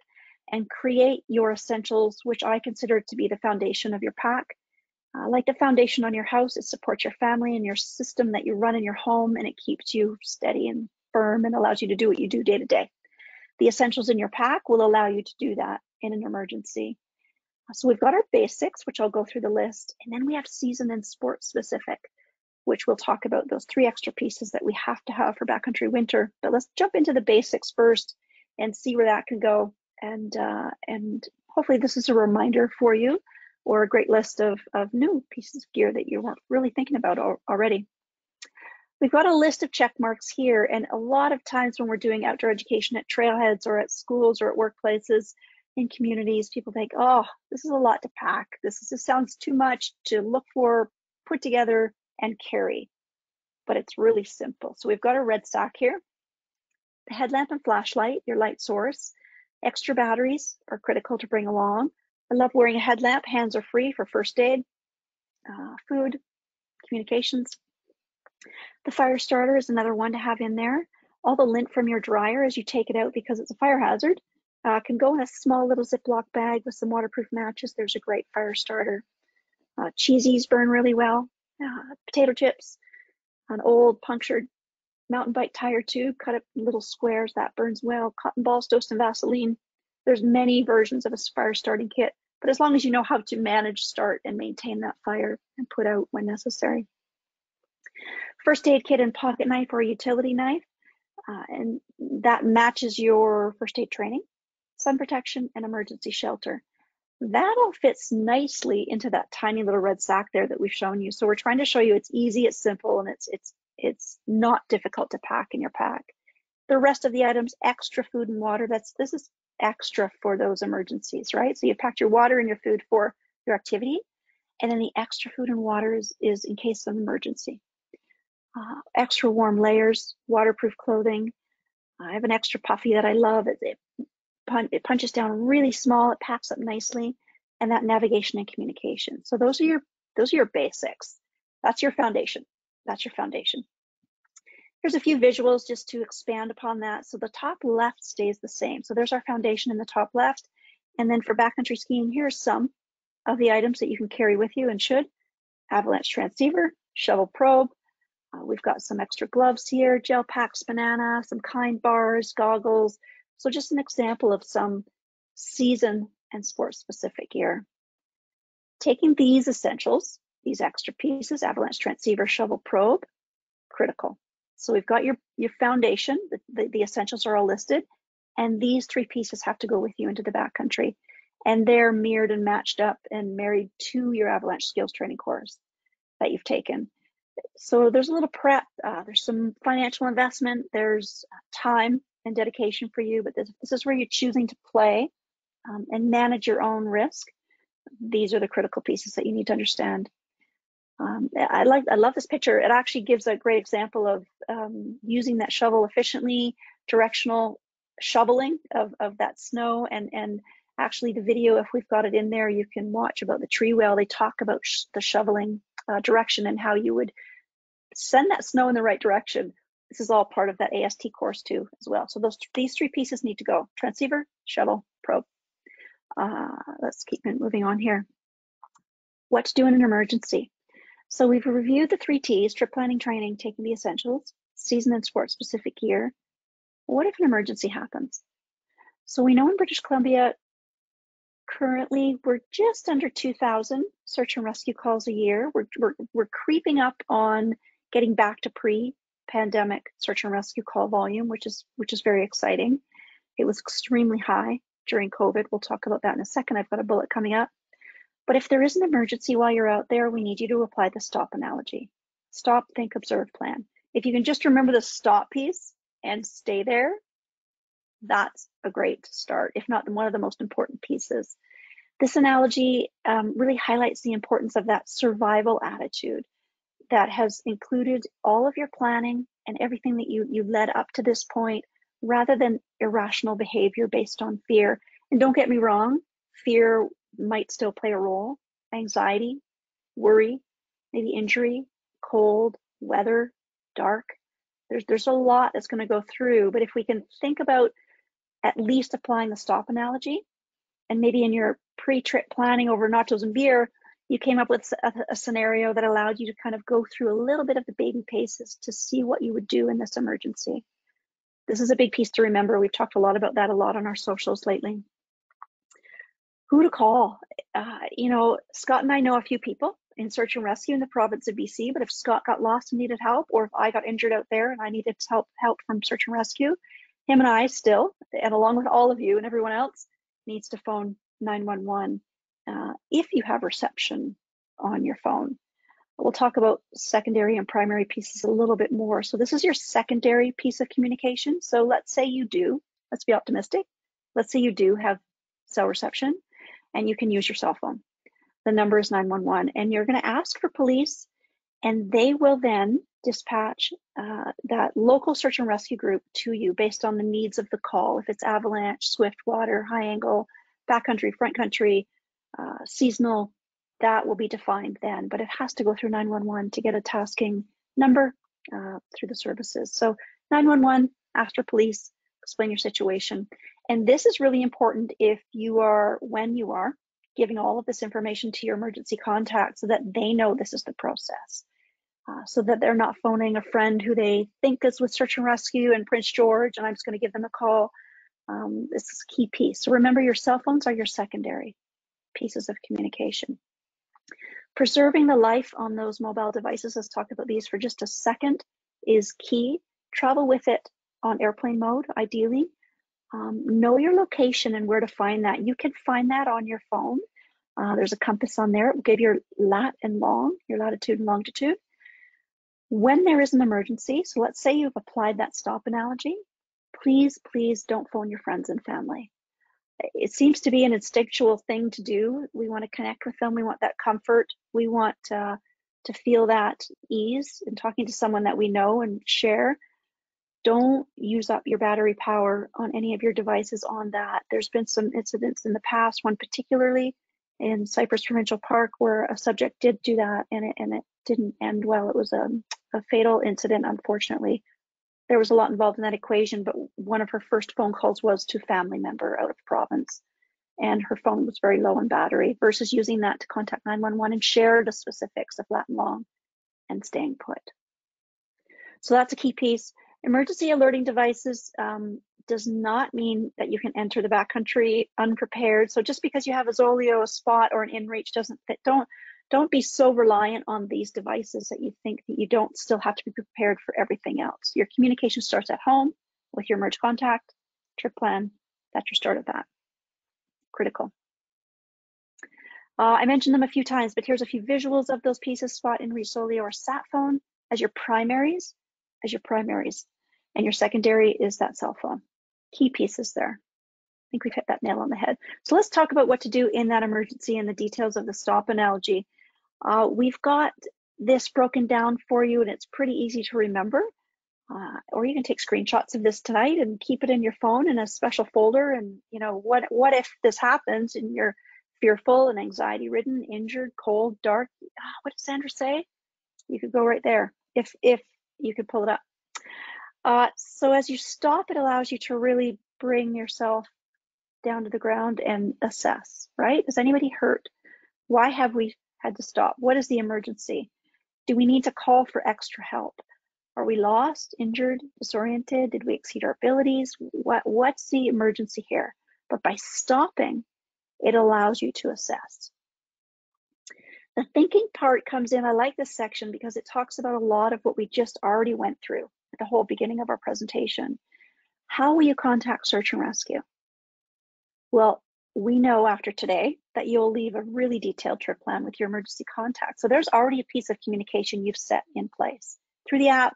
and create your essentials, which I consider to be the foundation of your pack. Uh, like the foundation on your house, it supports your family and your system that you run in your home, and it keeps you steady and firm and allows you to do what you do day to day. The essentials in your pack will allow you to do that in an emergency. So we've got our basics, which I'll go through the list, and then we have season and sport specific which we'll talk about those three extra pieces that we have to have for backcountry winter. But let's jump into the basics first and see where that can go. And uh, and hopefully this is a reminder for you or a great list of, of new pieces of gear that you weren't really thinking about al already. We've got a list of check marks here, and a lot of times when we're doing outdoor education at trailheads or at schools or at workplaces in communities, people think, oh, this is a lot to pack. This, is, this sounds too much to look for, put together, and carry. but it's really simple. So we've got a red sack here. The headlamp and flashlight, your light source. Extra batteries are critical to bring along. I love wearing a headlamp. Hands are free for first aid, uh, food, communications. The fire starter is another one to have in there. All the lint from your dryer as you take it out because it's a fire hazard uh, can go in a small little Ziploc bag with some waterproof matches. There's a great fire starter. Uh, cheesies burn really well. Uh, potato chips, an old punctured mountain bike tire tube, cut up little squares, that burns well. Cotton balls dosed in Vaseline. There's many versions of a fire starting kit, but as long as you know how to manage, start, and maintain that fire and put out when necessary. First aid kit and pocket knife or utility knife, uh, and that matches your first aid training, sun protection, and emergency shelter. That all fits nicely into that tiny little red sack there that we've shown you. So we're trying to show you it's easy, it's simple, and it's it's it's not difficult to pack in your pack. The rest of the items, extra food and water, that's this is extra for those emergencies, right? So you packed your water and your food for your activity, and then the extra food and water is, is in case of emergency. Uh, extra warm layers, waterproof clothing. I have an extra puffy that I love. It, it, pun it punches down really small, it packs up nicely, and that navigation and communication. So those are your those are your basics. That's your foundation. That's your foundation. Here's a few visuals just to expand upon that. So the top left stays the same. So there's our foundation in the top left. And then for backcountry skiing, here's some of the items that you can carry with you and should. Avalanche transceiver, shovel probe. Uh, we've got some extra gloves here, gel packs, banana, some kind bars, goggles. So just an example of some season and sport specific gear. Taking these essentials, these extra pieces, avalanche transceiver, shovel probe, critical. So we've got your, your foundation, the, the, the essentials are all listed, and these three pieces have to go with you into the backcountry. And they're mirrored and matched up and married to your avalanche skills training course that you've taken. So there's a little prep, uh, there's some financial investment, there's time and dedication for you, but this, this is where you're choosing to play um, and manage your own risk. These are the critical pieces that you need to understand. Um, I like, I love this picture. It actually gives a great example of um, using that shovel efficiently, directional shoveling of, of that snow, and and actually the video, if we've got it in there, you can watch about the tree well. They talk about sh the shoveling uh, direction and how you would send that snow in the right direction. This is all part of that AST course too, as well. So those these three pieces need to go: transceiver, shovel, probe. Uh, let's keep moving on here. What to do in an emergency? So we've reviewed the three T's, trip planning, training, taking the essentials, season and sport specific gear. What if an emergency happens? So we know in British Columbia, currently we're just under 2,000 search and rescue calls a year. We're, we're, we're creeping up on getting back to pre-pandemic search and rescue call volume, which is which is very exciting. It was extremely high during COVID. We'll talk about that in a second. I've got a bullet coming up. But if there is an emergency while you're out there, we need you to apply the stop analogy. Stop, think, observe, plan. If you can just remember the stop piece and stay there, that's a great start, if not one of the most important pieces. This analogy um, really highlights the importance of that survival attitude that has included all of your planning and everything that you, you led up to this point, rather than irrational behavior based on fear. And don't get me wrong, fear might still play a role. Anxiety, worry, maybe injury, cold, weather, dark. There's there's a lot that's going to go through, but if we can think about at least applying the stop analogy, and maybe in your pre-trip planning over nachos and beer, you came up with a, a, scenario that allowed you to kind of go through a little bit of the baby paces to see what you would do in this emergency. This is a big piece to remember. We've talked a lot about that a lot on our socials lately who to call. Uh, you know, Scott and I know a few people in search and rescue in the province of BC, but if Scott got lost and needed help, or if I got injured out there and I needed help help from search and rescue, him and I still, and along with all of you and everyone else, needs to phone 911 uh, if you have reception on your phone. We'll talk about secondary and primary pieces a little bit more. So this is your secondary piece of communication. So let's say you do, let's be optimistic. Let's say you do have cell reception and you can use your cell phone. The number is 911 and you're going to ask for police and they will then dispatch uh, that local search and rescue group to you based on the needs of the call. If it's avalanche, swift water, high angle, backcountry, front country, uh, seasonal, that will be defined then. But it has to go through 911 to get a tasking number uh, through the services. So 911, ask for police, explain your situation. And this is really important if you are, when you are, giving all of this information to your emergency contact so that they know this is the process. Uh, so that they're not phoning a friend who they think is with search and rescue in Prince George and I'm just going to give them a call. Um, this is a key piece. So remember your cell phones are your secondary pieces of communication. Preserving the life on those mobile devices, let's talk about these for just a second, is key. Travel with it on airplane mode, ideally. Um, know your location and where to find that. You can find that on your phone. Uh, there's a compass on there. It will give your lat and long, your latitude and longitude. When there is an emergency, so let's say you've applied that stop analogy, please, please don't phone your friends and family. It seems to be an instinctual thing to do. We want to connect with them. We want that comfort. We want uh, to feel that ease in talking to someone that we know and share don't use up your battery power on any of your devices on that. There's been some incidents in the past, one particularly in Cypress Provincial Park where a subject did do that and it, and it didn't end well. It was a, a fatal incident, unfortunately. There was a lot involved in that equation, but one of her first phone calls was to family member out of province. And her phone was very low in battery versus using that to contact 911 and share the specifics of lat and long and staying put. So that's a key piece. Emergency alerting devices um, does not mean that you can enter the backcountry unprepared. So just because you have a Zoleo, a Spot, or an InReach doesn't fit. Don't don't be so reliant on these devices that you think that you don't still have to be prepared for everything else. Your communication starts at home with your merge contact, trip plan. That's your start of that. Critical. Uh, I mentioned them a few times, but here's a few visuals of those pieces, Spot, InReach, Zoleo, or sat phone as your primaries, as your primaries and your secondary is that cell phone. Key pieces there. I think we've hit that nail on the head. So let's talk about what to do in that emergency and the details of the stop analogy. Uh, we've got this broken down for you and it's pretty easy to remember. Uh, or you can take screenshots of this tonight and keep it in your phone in a special folder. And you know, what what if this happens and you're fearful and anxiety ridden, injured, cold, dark? Ah, what does Sandra say? You could go right there if if you could pull it up. Uh, so as you stop, it allows you to really bring yourself down to the ground and assess, right? Is anybody hurt? Why have we had to stop? What is the emergency? Do we need to call for extra help? Are we lost, injured, disoriented? Did we exceed our abilities? What, what's the emergency here? But by stopping, it allows you to assess. The thinking part comes in. I like this section because it talks about a lot of what we just already went through at the whole beginning of our presentation. How will you contact search and rescue? Well, we know after today that you'll leave a really detailed trip plan with your emergency contact. So there's already a piece of communication you've set in place through the app,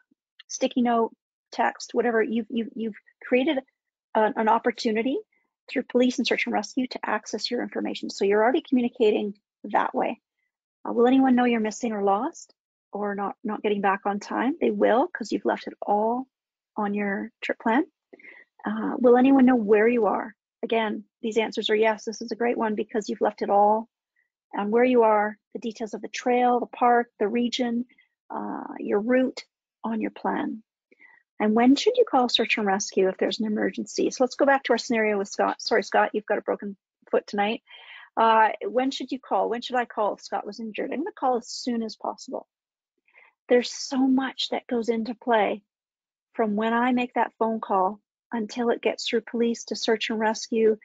sticky note, text, whatever. You've you've you've created an, an opportunity through police and search and rescue to access your information. So you're already communicating that way. Uh, will anyone know you're missing or lost? Or not not getting back on time they will because you've left it all on your trip plan. Uh, will anyone know where you are? Again these answers are yes this is a great one because you've left it all on where you are the details of the trail the park the region uh, your route on your plan. And when should you call search and rescue if there's an emergency? So let's go back to our scenario with scott. Sorry scott you've got a broken foot tonight. Uh, when should you call? When should i call if scott was injured? I'm going to call as soon as possible there's so much that goes into play from when I make that phone call until it gets through police to search and rescue.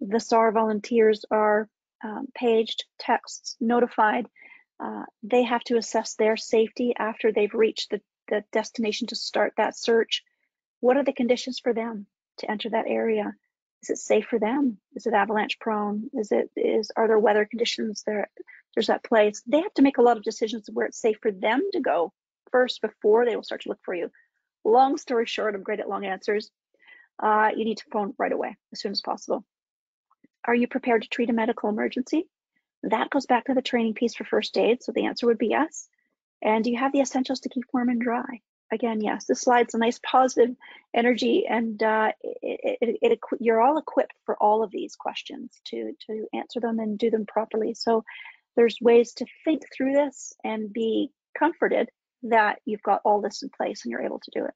The SAR volunteers are um, paged, texts, notified. Uh, they have to assess their safety after they've reached the, the destination to start that search. What are the conditions for them to enter that area? Is it safe for them? Is it avalanche prone? Is it is are there weather conditions there there's that place. They have to make a lot of decisions where it's safe for them to go first before they will start to look for you. Long story short, I'm great at long answers. Uh, you need to phone right away as soon as possible. Are you prepared to treat a medical emergency? That goes back to the training piece for first aid. So the answer would be yes. And do you have the essentials to keep warm and dry? Again, yes, this slide's a nice positive energy and uh, it, it, it, you're all equipped for all of these questions to, to answer them and do them properly. So there's ways to think through this and be comforted that you've got all this in place and you're able to do it.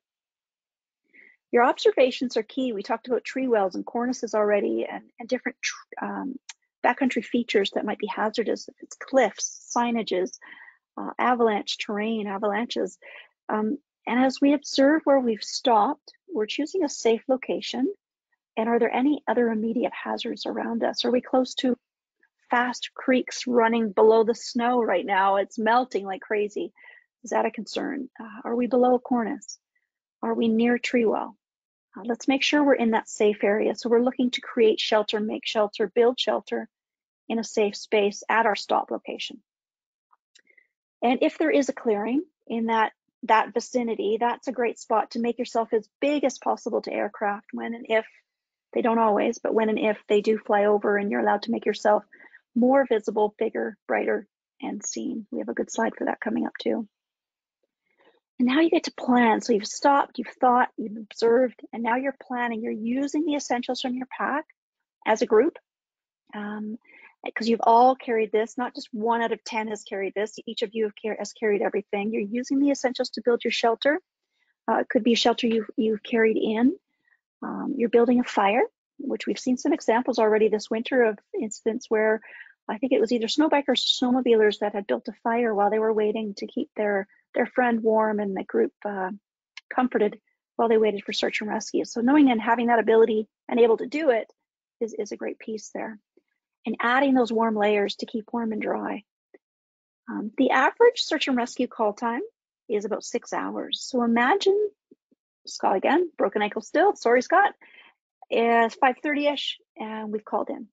Your observations are key. We talked about tree wells and cornices already and, and different um, backcountry features that might be hazardous. If it's cliffs, signages, uh, avalanche terrain, avalanches. Um, and as we observe where we've stopped, we're choosing a safe location. And are there any other immediate hazards around us? Are we close to fast creeks running below the snow right now? It's melting like crazy. Is that a concern? Uh, are we below cornice? Are we near tree well? Uh, let's make sure we're in that safe area. So we're looking to create shelter, make shelter, build shelter in a safe space at our stop location. And if there is a clearing in that that vicinity, that's a great spot to make yourself as big as possible to aircraft when and if they don't always, but when and if they do fly over and you're allowed to make yourself more visible, bigger, brighter, and seen. We have a good slide for that coming up too. And now you get to plan. So you've stopped, you've thought, you've observed, and now you're planning. You're using the essentials from your pack as a group. Um, because you've all carried this, not just one out of 10 has carried this, each of you car has carried everything. You're using the essentials to build your shelter. Uh, it could be a shelter you've, you've carried in. Um, you're building a fire, which we've seen some examples already this winter of incidents where I think it was either snowbikers or snowmobilers that had built a fire while they were waiting to keep their their friend warm and the group uh, comforted while they waited for search and rescue. So knowing and having that ability and able to do it is, is a great piece there. And adding those warm layers to keep warm and dry. Um, the average search and rescue call time is about six hours. So imagine, Scott again, broken ankle still, sorry Scott, it's 5.30ish and we've called in.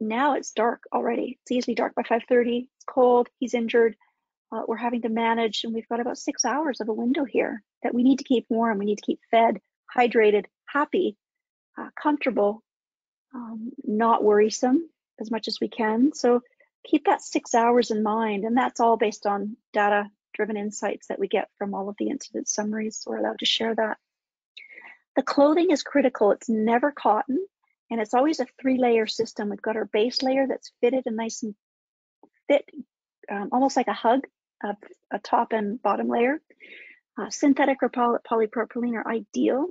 Now it's dark already. It's easily dark by 5.30, it's cold, he's injured, uh, we're having to manage, and we've got about six hours of a window here that we need to keep warm. We need to keep fed, hydrated, happy, uh, comfortable, um, not worrisome as much as we can. So keep that six hours in mind, and that's all based on data driven insights that we get from all of the incident summaries. We're allowed to share that. The clothing is critical. It's never cotton, and it's always a three layer system. We've got our base layer that's fitted and nice and fit, um, almost like a hug a, a top and bottom layer. Uh, synthetic or poly polypropylene are ideal.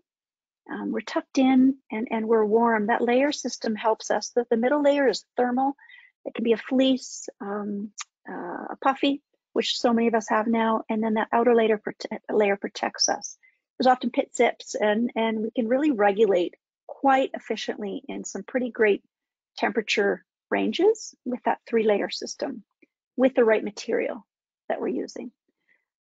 Um, we're tucked in and, and we're warm. That layer system helps us. The, the middle layer is thermal. It can be a fleece, um, uh, a puffy, which so many of us have now, and then that outer layer, prote layer protects us. There's often pit zips, and, and we can really regulate quite efficiently in some pretty great temperature ranges with that three layer system with the right material that we're using.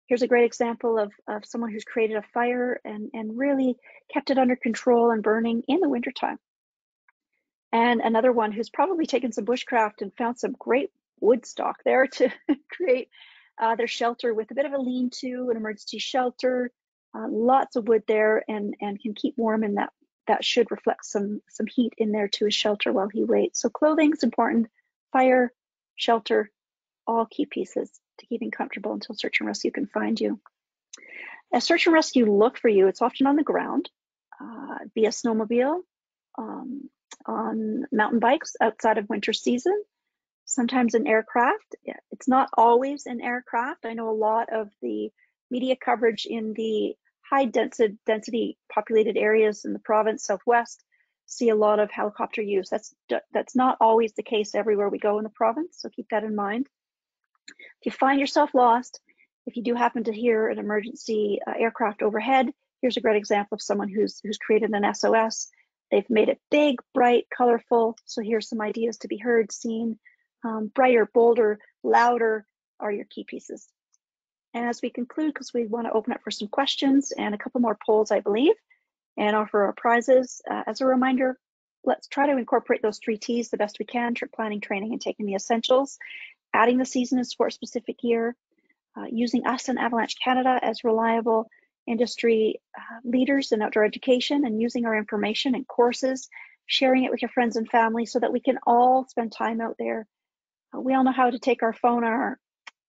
Here's a great example of, of someone who's created a fire and, and really kept it under control and burning in the wintertime. And another one who's probably taken some bushcraft and found some great wood stock there to create uh, their shelter with a bit of a lean-to, an emergency shelter, uh, lots of wood there, and and can keep warm, and that that should reflect some some heat in there to his shelter while he waits. So clothing is important, fire, shelter, all key pieces to keeping comfortable until search and rescue can find you. As search and rescue look for you, it's often on the ground, uh, via snowmobile, um, on mountain bikes outside of winter season, sometimes in aircraft. It's not always in aircraft. I know a lot of the media coverage in the high density, density populated areas in the province southwest see a lot of helicopter use. That's that's not always the case everywhere we go in the province, so keep that in mind. If you find yourself lost, if you do happen to hear an emergency uh, aircraft overhead, here's a great example of someone who's who's created an SOS. They've made it big, bright, colorful. So here's some ideas to be heard, seen. Um, brighter, bolder, louder are your key pieces. And as we conclude, because we want to open up for some questions and a couple more polls, I believe, and offer our prizes. Uh, as a reminder, let's try to incorporate those three T's the best we can, trip planning, training, and taking the essentials adding the season and sport specific gear, uh, using us and Avalanche Canada as reliable industry uh, leaders in outdoor education and using our information and courses, sharing it with your friends and family so that we can all spend time out there. Uh, we all know how to take our phone our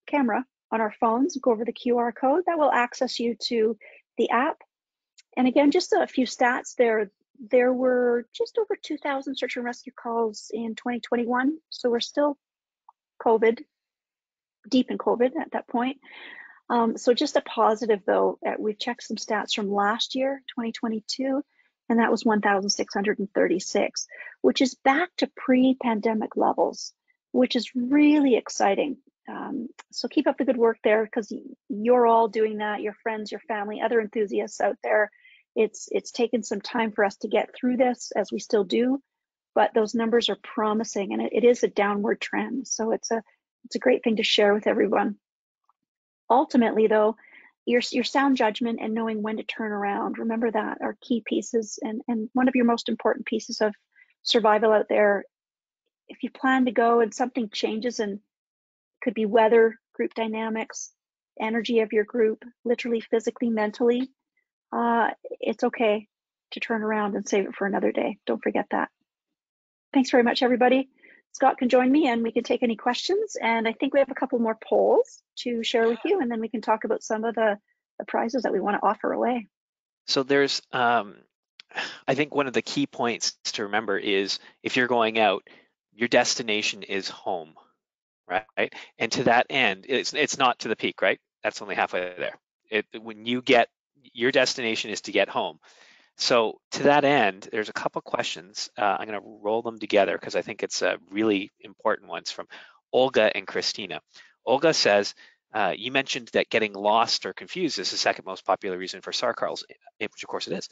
camera on our phones, go over the QR code that will access you to the app. And again, just a few stats there. There were just over 2,000 search and rescue calls in 2021. So we're still COVID, deep in COVID at that point. Um, so just a positive though, we've checked some stats from last year, 2022, and that was 1,636, which is back to pre-pandemic levels, which is really exciting. Um, so keep up the good work there because you're all doing that, your friends, your family, other enthusiasts out there. It's, it's taken some time for us to get through this as we still do, but those numbers are promising and it, it is a downward trend. So it's a, it's a great thing to share with everyone. Ultimately though, your, your sound judgment and knowing when to turn around, remember that are key pieces and, and one of your most important pieces of survival out there. If you plan to go and something changes and could be weather, group dynamics, energy of your group, literally, physically, mentally, uh, it's okay to turn around and save it for another day. Don't forget that. Thanks very much, everybody. Scott can join me and we can take any questions. And I think we have a couple more polls to share with you, and then we can talk about some of the, the prizes that we want to offer away. So there's, um, I think one of the key points to remember is if you're going out, your destination is home right? And to that end, it's it's not to the peak, right? That's only halfway there. It, when you get your destination is to get home. So to that end, there's a couple questions. Uh, I'm going to roll them together because I think it's uh, really important ones from Olga and Christina. Olga says, uh, you mentioned that getting lost or confused is the second most popular reason for SAR calls, eh, which of course it is.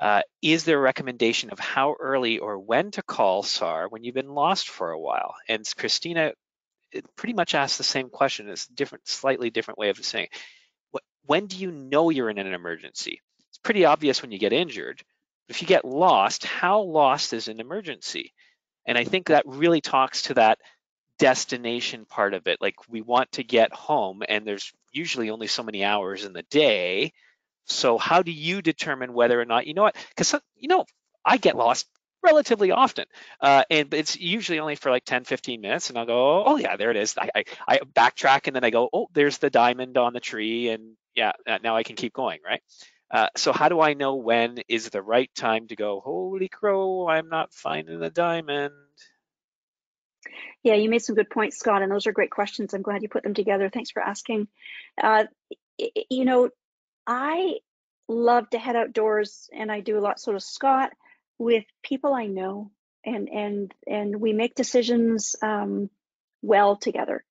Uh, is there a recommendation of how early or when to call SAR when you've been lost for a while? And Christina it pretty much asks the same question. It's a different, slightly different way of saying. When do you know you're in an emergency? It's pretty obvious when you get injured. If you get lost, how lost is an emergency? And I think that really talks to that destination part of it. Like we want to get home and there's usually only so many hours in the day. So how do you determine whether or not, you know what, because you know, I get lost relatively often. Uh, and it's usually only for like 10, 15 minutes. And I'll go, oh, yeah, there it is. I, I, I, backtrack and then I go, oh, there's the diamond on the tree. And yeah, uh, now I can keep going, right? Uh, so how do I know when is the right time to go, holy crow, I'm not finding the diamond? Yeah, you made some good points, Scott, and those are great questions. I'm glad you put them together. Thanks for asking. Uh, you know, I love to head outdoors and I do a lot. So does Scott with people I know, and and and we make decisions um, well together,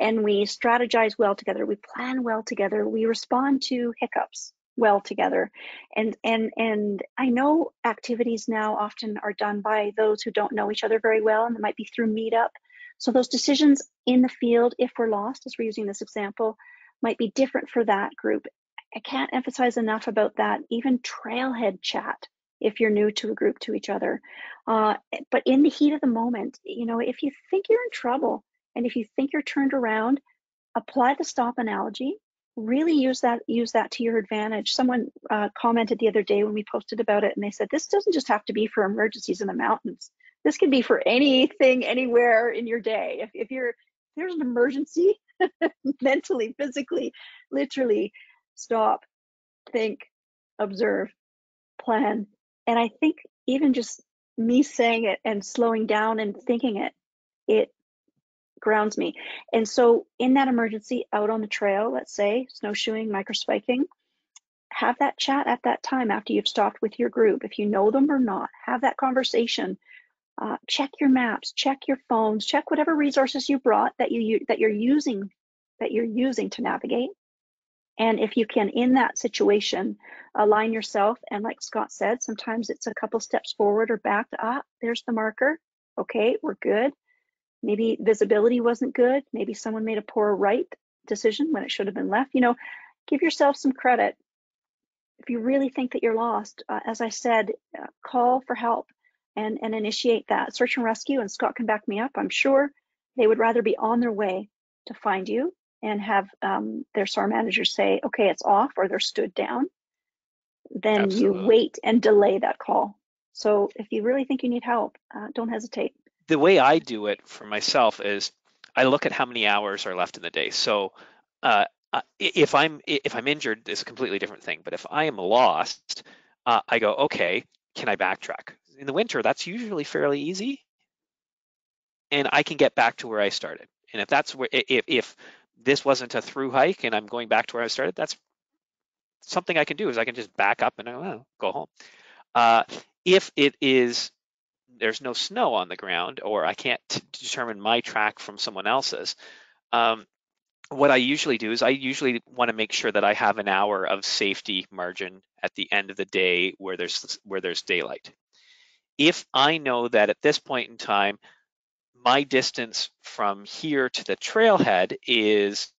and we strategize well together. We plan well together. We respond to hiccups well together, and and and I know activities now often are done by those who don't know each other very well, and it might be through Meetup. So those decisions in the field, if we're lost, as we're using this example, might be different for that group. I can't emphasize enough about that. Even trailhead chat if you're new to a group to each other. Uh, but in the heat of the moment, you know, if you think you're in trouble and if you think you're turned around, apply the stop analogy. Really use that use that to your advantage. Someone uh, commented the other day when we posted about it, and they said this doesn't just have to be for emergencies in the mountains. This can be for anything, anywhere in your day. If, if you're if there's an emergency, mentally, physically, literally, stop, think, observe, plan, and I think even just me saying it and slowing down and thinking it, it grounds me. And so in that emergency out on the trail, let's say snowshoeing, microspiking, have that chat at that time after you've stopped with your group. If you know them or not, have that conversation. Uh, check your maps, check your phones, check whatever resources you brought that you that you're using that you're using to navigate. And if you can, in that situation, align yourself, and like Scott said, sometimes it's a couple steps forward or back. Ah, there's the marker. Okay, we're good. Maybe visibility wasn't good. Maybe someone made a poor right decision when it should have been left. You know, give yourself some credit. If you really think that you're lost, uh, as I said, uh, call for help and, and initiate that search and rescue. And Scott can back me up. I'm sure they would rather be on their way to find you and have um, their SAR manager say, okay, it's off or they're stood down, then Absolutely. you wait and delay that call. So if you really think you need help, uh, don't hesitate. The way I do it for myself is I look at how many hours are left in the day. So uh, if I'm if I'm injured, it's a completely different thing. But if I am lost, uh, I go, okay, can I backtrack? In the winter, that's usually fairly easy, and I can get back to where I started. And if that's where if if this wasn't a through hike and I'm going back to where I started, that's something I can do is I can just back up and oh, go home. Uh, if it is there's no snow on the ground or I can't determine my track from someone else's, um, what I usually do is I usually want to make sure that I have an hour of safety margin at the end of the day where there's where there's daylight. If I know that at this point in time, my distance from here to the trailhead is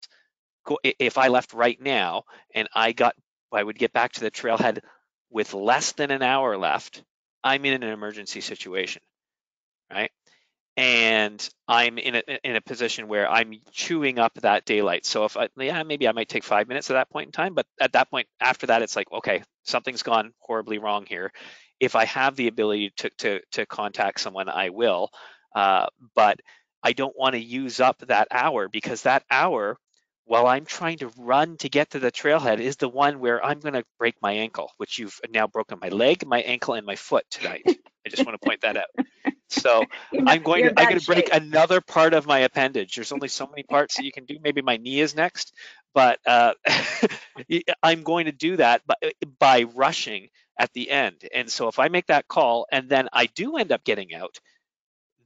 if I left right now and I got I would get back to the trailhead with less than an hour left, I'm in an emergency situation, right? And I'm in a in a position where I'm chewing up that daylight. So if I, yeah, maybe I might take five minutes at that point in time, but at that point after that, it's like okay, something's gone horribly wrong here. If I have the ability to to to contact someone, I will. Uh, but I don't want to use up that hour because that hour while I'm trying to run to get to the trailhead is the one where I'm going to break my ankle, which you've now broken my leg, my ankle, and my foot tonight. I just want to point that out. So I'm going to I'm going to break another part of my appendage. There's only so many parts that you can do. Maybe my knee is next, but uh, I'm going to do that by, by rushing at the end. And so if I make that call and then I do end up getting out,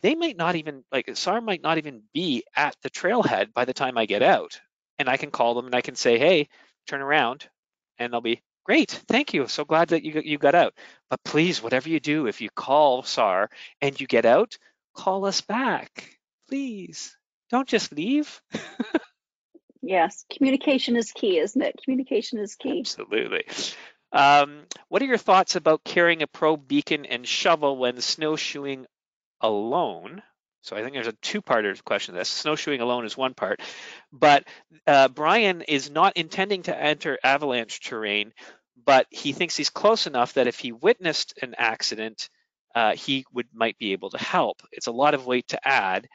they might not even like SAR might not even be at the trailhead by the time I get out and I can call them and I can say, hey, turn around, and they'll be great. Thank you. So glad that you you got out. But please, whatever you do, if you call SAR and you get out, call us back, please. Don't just leave. yes, communication is key, isn't it? Communication is key. Absolutely. Um, what are your thoughts about carrying a probe beacon and shovel when snowshoeing alone? So I think there's a two-part question this. Snowshoeing alone is one part, but uh, Brian is not intending to enter avalanche terrain, but he thinks he's close enough that if he witnessed an accident, uh, he would might be able to help. It's a lot of weight to add,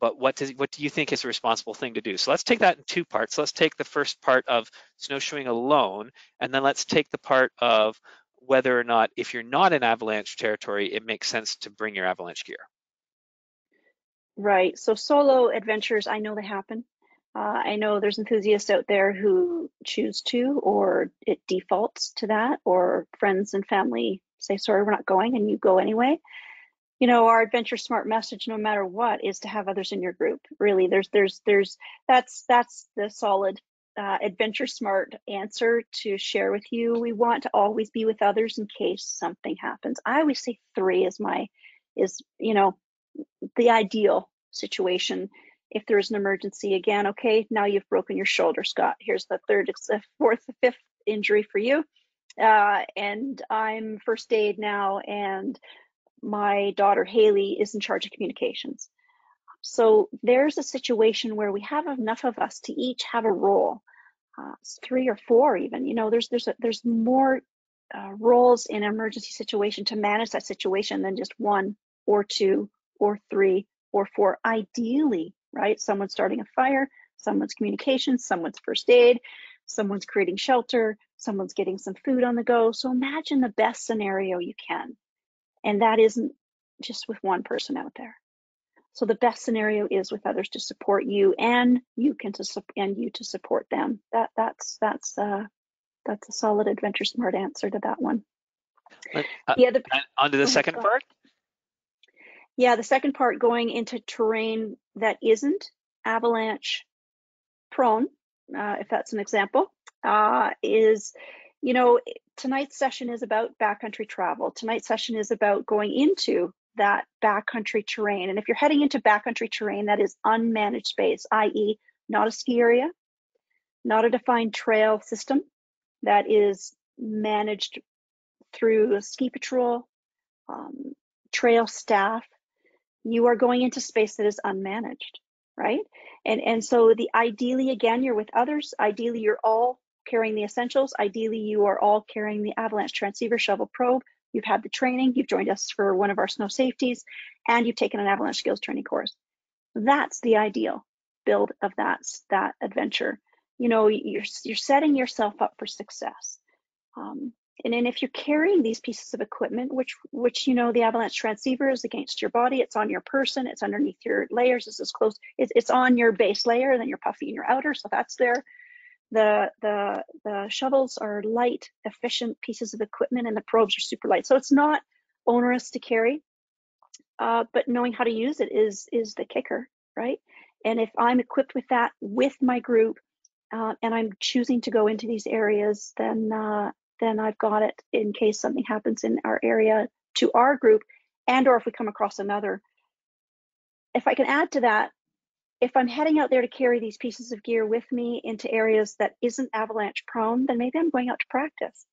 but what does what do you think is a responsible thing to do? So let's take that in two parts. Let's take the first part of snowshoeing alone, and then let's take the part of whether or not if you're not in avalanche territory, it makes sense to bring your avalanche gear. Right. So solo adventures, I know they happen. Uh, I know there's enthusiasts out there who choose to, or it defaults to that, or friends and family say, sorry, we're not going, and you go anyway. You know, our adventure smart message, no matter what, is to have others in your group. Really, there's, there's, there's, that's, that's the solid uh, adventure smart answer to share with you. We want to always be with others in case something happens. I always say three is my, is, you know, the ideal situation if there's an emergency again okay now you've broken your shoulder scott here's the third the fourth the fifth injury for you uh, and i'm first aid now and my daughter haley is in charge of communications so there's a situation where we have enough of us to each have a role uh, three or four even you know there's there's a, there's more uh, roles in emergency situation to manage that situation than just one or two or three or four, ideally, right? Someone's starting a fire, someone's communications, someone's first aid, someone's creating shelter, someone's getting some food on the go. So imagine the best scenario you can. And that isn't just with one person out there. So the best scenario is with others to support you and you can to and you to support them. That that's that's uh that's a solid adventure smart answer to that one. Uh, the other on to the second part. Yeah, the second part going into terrain that isn't avalanche prone, uh, if that's an example, uh, is, you know, tonight's session is about backcountry travel. Tonight's session is about going into that backcountry terrain. And if you're heading into backcountry terrain that is unmanaged space, i.e., not a ski area, not a defined trail system that is managed through ski patrol, um, trail staff, you are going into space that is unmanaged, right? And and so the ideally again you're with others. Ideally you're all carrying the essentials. Ideally you are all carrying the avalanche transceiver shovel probe. You've had the training. You've joined us for one of our snow safeties, and you've taken an avalanche skills training course. That's the ideal build of that that adventure. you know, you're, you're setting yourself up for success. Um, and then if you're carrying these pieces of equipment, which, which, you know, the avalanche transceiver is against your body, it's on your person, it's underneath your layers, it's as close, it's, it's on your base layer, then your puffy and your outer, so that's there. The, the, the shovels are light, efficient pieces of equipment, and the probes are super light. So it's not onerous to carry, uh, but knowing how to use it is, is the kicker, right? And if I'm equipped with that with my group, uh, and I'm choosing to go into these areas, then uh, then I've got it in case something happens in our area to our group, and or if we come across another. If I can add to that, if I'm heading out there to carry these pieces of gear with me into areas that isn't avalanche prone, then maybe I'm going out to practice.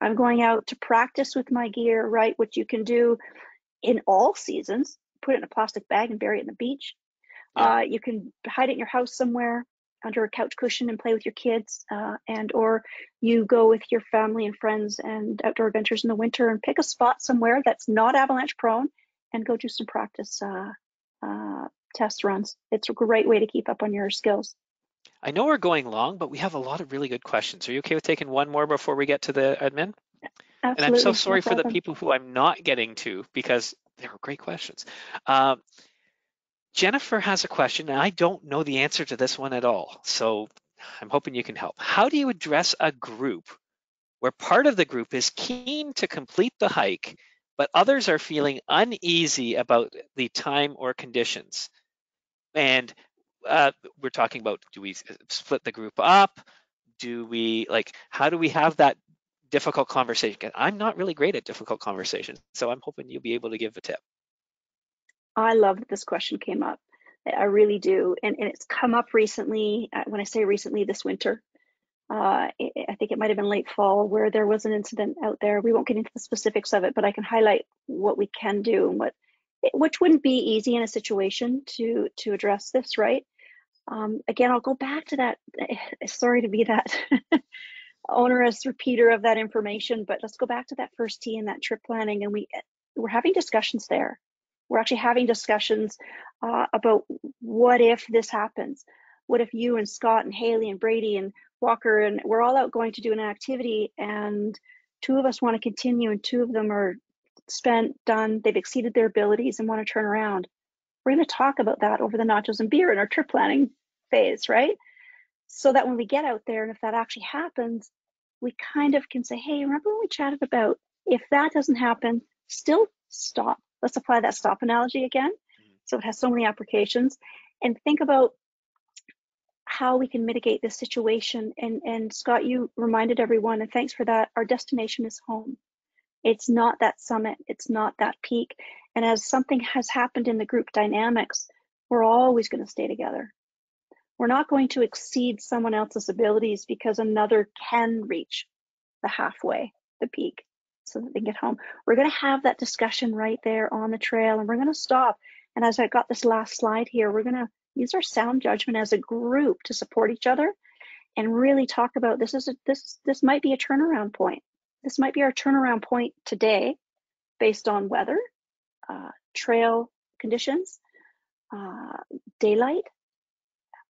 I'm going out to practice with my gear, right? Which you can do in all seasons. Put it in a plastic bag and bury it in the beach. Uh, you can hide it in your house somewhere under a couch cushion and play with your kids uh, and or you go with your family and friends and outdoor adventures in the winter and pick a spot somewhere that's not avalanche prone and go do some practice uh, uh, test runs it's a great way to keep up on your skills i know we're going long but we have a lot of really good questions are you okay with taking one more before we get to the admin Absolutely. and i'm so sorry no for the people who i'm not getting to because they were great questions um, Jennifer has a question, and I don't know the answer to this one at all. So I'm hoping you can help. How do you address a group where part of the group is keen to complete the hike, but others are feeling uneasy about the time or conditions? And uh, we're talking about do we split the group up? Do we like how do we have that difficult conversation? I'm not really great at difficult conversations, so I'm hoping you'll be able to give a tip. I love that this question came up. I really do. And, and it's come up recently, uh, when I say recently, this winter. Uh, I think it might have been late fall where there was an incident out there. We won't get into the specifics of it, but I can highlight what we can do and what, which wouldn't be easy in a situation to to address this, right? Um, again, I'll go back to that. Sorry to be that onerous repeater of that information, but let's go back to that first T and that trip planning, and we we're having discussions there we're actually having discussions uh, about what if this happens? What if you and Scott and Haley and Brady and Walker and we're all out going to do an activity and two of us want to continue and two of them are spent, done, they've exceeded their abilities and want to turn around. We're going to talk about that over the nachos and beer in our trip planning phase, right? So that when we get out there and if that actually happens, we kind of can say, hey, remember when we chatted about if that doesn't happen, still stop Let's apply that stop analogy again. Mm-hmm. So it has so many applications. And think about how we can mitigate this situation. And, and Scott, you reminded everyone, and thanks for that, our destination is home. It's not that summit, it's not that peak. And as something has happened in the group dynamics, we're always going to stay together. We're not going to exceed someone else's abilities because another can reach the halfway, the peak so that they get home. We're going to have that discussion right there on the trail and we're going to stop. And as I got this last slide here, we're going to use our sound judgment as a group to support each other and really talk about this is a, this this might be a turnaround point. This might be our turnaround point today based on weather, uh, trail conditions, uh, daylight,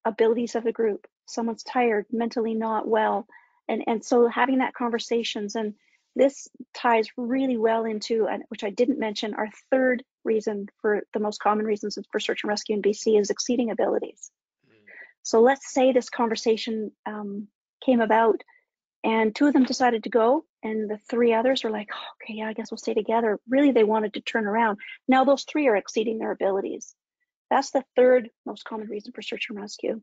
abilities of the group. Someone's tired, mentally not well. And, and so having that conversations and this ties really well into, which I didn't mention, our third reason for the most common reasons for search and rescue in BC is exceeding abilities. Mm. So let's say this conversation um, came about and two of them decided to go and the three others were like, oh, okay, yeah, I guess we'll stay together. Really, they wanted to turn around. Now those three are exceeding their abilities. That's the third most common reason for search and rescue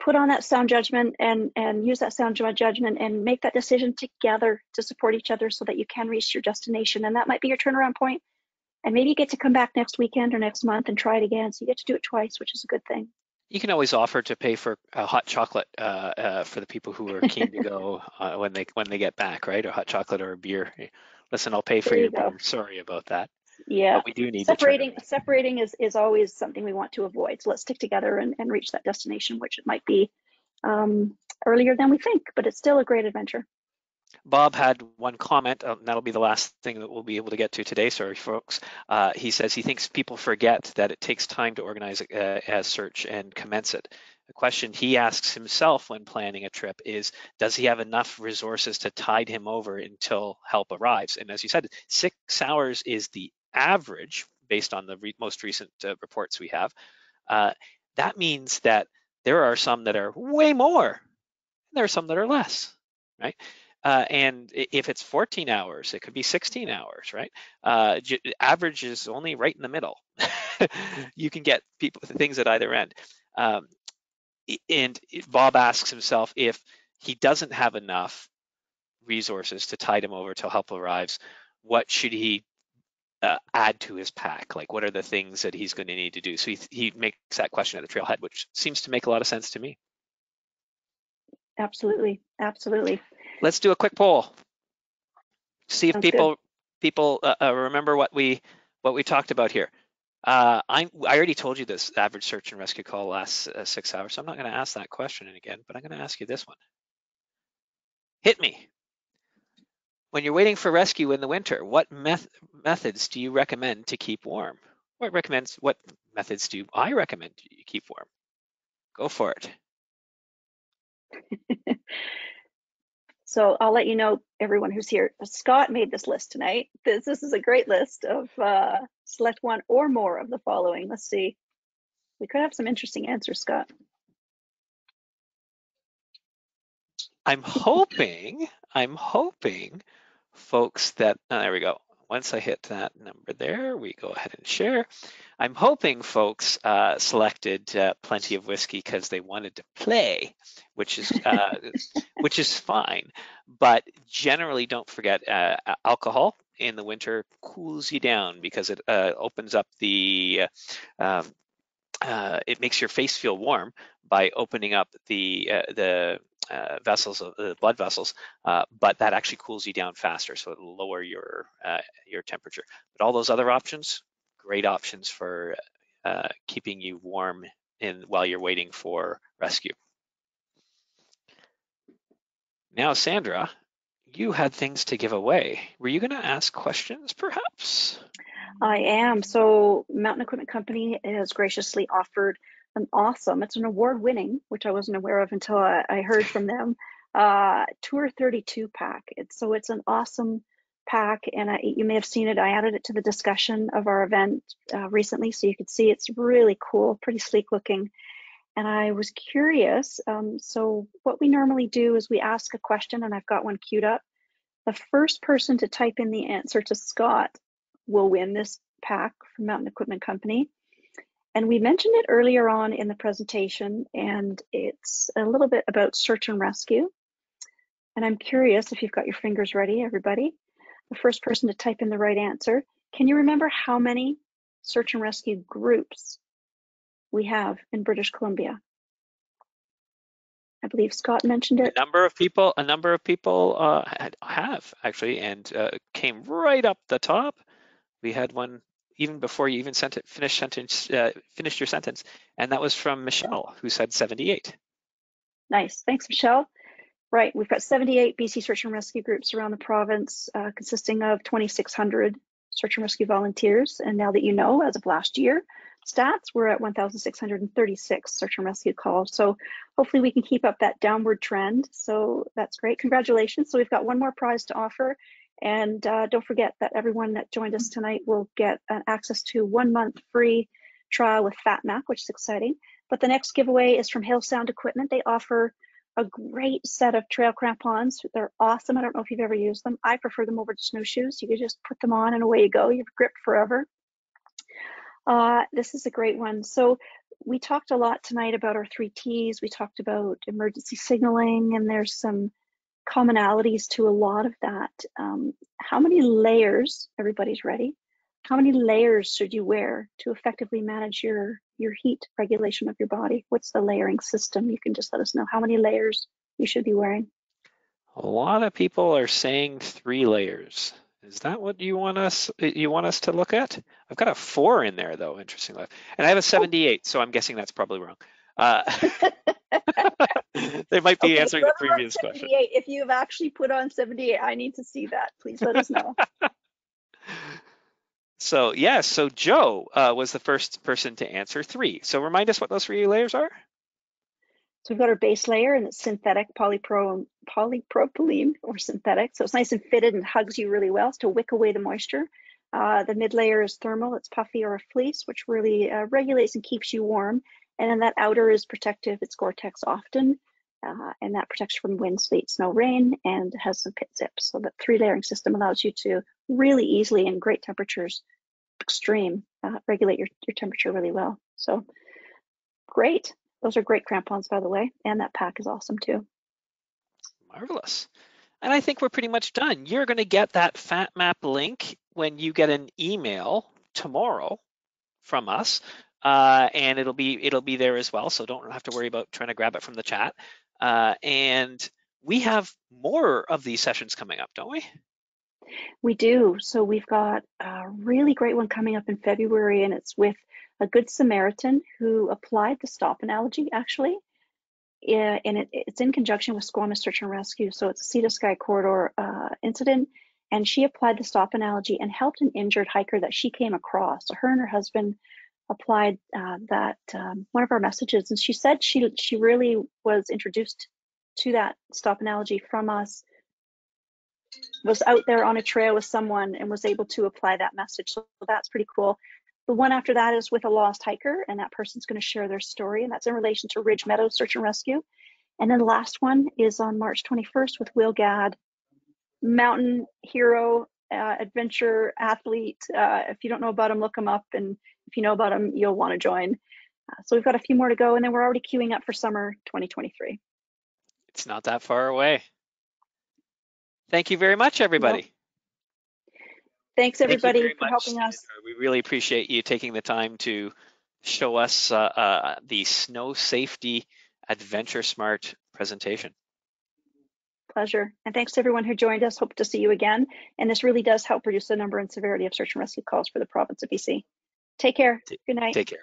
put on that sound judgment and and use that sound judgment and make that decision together to support each other so that you can reach your destination and that might be your turnaround point and maybe you get to come back next weekend or next month and try it again so you get to do it twice which is a good thing you can always offer to pay for a hot chocolate uh, uh, for the people who are keen to go uh, when they when they get back right? Or hot chocolate or a beer. Listen i'll pay for there your beer. Sorry about that. Yeah. But we do need separating separating is is always something we want to avoid. So let's stick together and, and reach that destination which it might be um, earlier than we think but it's still a great adventure Bob had one comment, and that'll be the last thing that we'll be able to get to today, sorry folks. Uh, he says he thinks people forget that it takes time to organize a, a search and commence it. The question he asks himself when planning a trip is, does he have enough resources to tide him over until help arrives? And as you said, six hours is the average based on the re most recent uh, reports we have. Uh, that means that there are some that are way more, and there are some that are less, right? Uh, and if it's 14 hours, it could be 16 hours, right? Uh, average is only right in the middle. you can get people things at either end. Um, and Bob asks himself if he doesn't have enough resources to tide him over till help arrives, what should he uh, add to his pack? Like, what are the things that he's going to need to do? So he, he makes that question at the trailhead, which seems to make a lot of sense to me. Absolutely, absolutely. Let's do a quick poll. See if Sounds people good. people uh, uh, remember what we what we talked about here. Uh, I I already told you this average search and rescue call lasts uh, six hours, so I'm not going to ask that question again, but I'm going to ask you this one. Hit me. When you're waiting for rescue in the winter, what meth methods do you recommend to keep warm? What recommends? What methods do I recommend you keep warm? Go for it. So I'll let you know, everyone who's here. Scott made this list tonight. This, this is a great list of uh, select one or more of the following. Let's see. We could have some interesting answers, Scott. I'm hoping, I'm hoping, folks, that, oh, there we go. Once I hit that number there, we go ahead and share. I'm hoping folks uh, selected uh, plenty of whiskey because they wanted to play, which is uh, which is fine. But generally, don't forget uh, alcohol in the winter cools you down because it uh, opens up the um, uh, it makes your face feel warm by opening up the the uh, vessels, uh, blood vessels, uh, but that actually cools you down faster, so it'll lower your uh, your temperature. But all those other options, great options for uh, keeping you warm in while you're waiting for rescue. Now, Sandra, you had things to give away. Were you going to ask questions, perhaps? I am. So, Mountain Equipment Company has graciously offered an awesome, it's an award winning, which I wasn't aware of until I, I heard from them, uh, Tour 32 pack. It's, so it's an awesome pack and I, you may have seen it. I added it to the discussion of our event uh, recently so you could see it's really cool, pretty sleek looking. And I was curious. Um, so what we normally do is we ask a question and I've got one queued up. The first person to type in the answer to Scott will win this pack from Mountain Equipment Company. And we mentioned it earlier on in the presentation, and it's a little bit about search and rescue. And I'm curious if you've got your fingers ready, everybody. The first person to type in the right answer. Can you remember how many search and rescue groups we have in British Columbia? I believe Scott mentioned it. A number of people, a number of people uh, have actually, and uh, came right up the top. We had one even before you even sent it, finished sentence, uh, finished your sentence, and that was from Michelle, who said 78. Nice, thanks, Michelle. Right, we've got 78 BC search and rescue groups around the province, uh, consisting of 2,600 search and rescue volunteers. And now that you know, as of last year, stats, we're at 1,636 search and rescue calls. So hopefully we can keep up that downward trend. So that's great. Congratulations. So we've got one more prize to offer. And uh, don't forget that everyone that joined us tonight will get access to one month free trial with FatMap, which is exciting. But the next giveaway is from Hillsound Equipment. They offer a great set of trail crampons. They're awesome. I don't know if you've ever used them. I prefer them over to snowshoes. You can just put them on and away you go. You've gripped forever. Uh, this is a great one. So we talked a lot tonight about our three T's. We talked about emergency signaling, and there's some commonalities to a lot of that. Um, how many layers, everybody's ready, how many layers should you wear to effectively manage your, your heat regulation of your body? What's the layering system? You can just let us know how many layers you should be wearing. A lot of people are saying three layers. Is that what you want us you want us to look at? I've got a four in there though, interestingly, and I have a 78, so I'm guessing that's probably wrong. Uh, they might be okay, answering the previous question. If you've actually put on 78, I need to see that. Please let us know. so yes, yeah, so Joe uh, was the first person to answer three. So remind us what those three layers are. So we've got our base layer and it's synthetic polypro polypropylene or synthetic. So it's nice and fitted and hugs you really well to wick away the moisture. Uh, the mid layer is thermal, it's puffy or a fleece, which really uh, regulates and keeps you warm. And then that outer is protective, it's Gore-Tex often, uh, and that protects from wind, sleet, snow, rain, and has some pit zips. So the three layering system allows you to really easily in great temperatures, extreme, uh, regulate your, your temperature really well. So great. Those are great crampons, by the way, and that pack is awesome too. Marvelous. And I think we're pretty much done. You're going to get that FatMap link when you get an email tomorrow from us, uh, and it'll be it'll be there as well. So don't have to worry about trying to grab it from the chat. Uh, and we have more of these sessions coming up, don't we? We do. So we've got a really great one coming up in February, and it's with a Good Samaritan who applied the stop analogy actually. Yeah, and it, it's in conjunction with Squamish Search and Rescue. So it's a Sea to Sky Corridor uh, incident. And she applied the stop analogy and helped an injured hiker that she came across. So her and her husband applied uh, that um, one of our messages, and she said she she really was introduced to that stop analogy from us. Was out there on a trail with someone and was able to apply that message. So that's pretty cool. The one after that is with a lost hiker, and that person's going to share their story, and that's in relation to Ridge Meadows Search and Rescue. And then the last one is on March 21st with Will Gadd, mountain hero, uh, adventure athlete. Uh, if you don't know about him, look him up, and if you know about them, you'll want to join. Uh, so we've got a few more to go, and then we're already queuing up for summer 2023. It's not that far away. Thank you very much, everybody. Thanks everybody Thank for helping us. We really appreciate you taking the time to show us uh, uh, the Snow Safety AdventureSmart presentation. Pleasure. And thanks to everyone who joined us. Hope to see you again. And this really does help reduce the number and severity of search and rescue calls for the province of BC. Take care. Good night. Take care.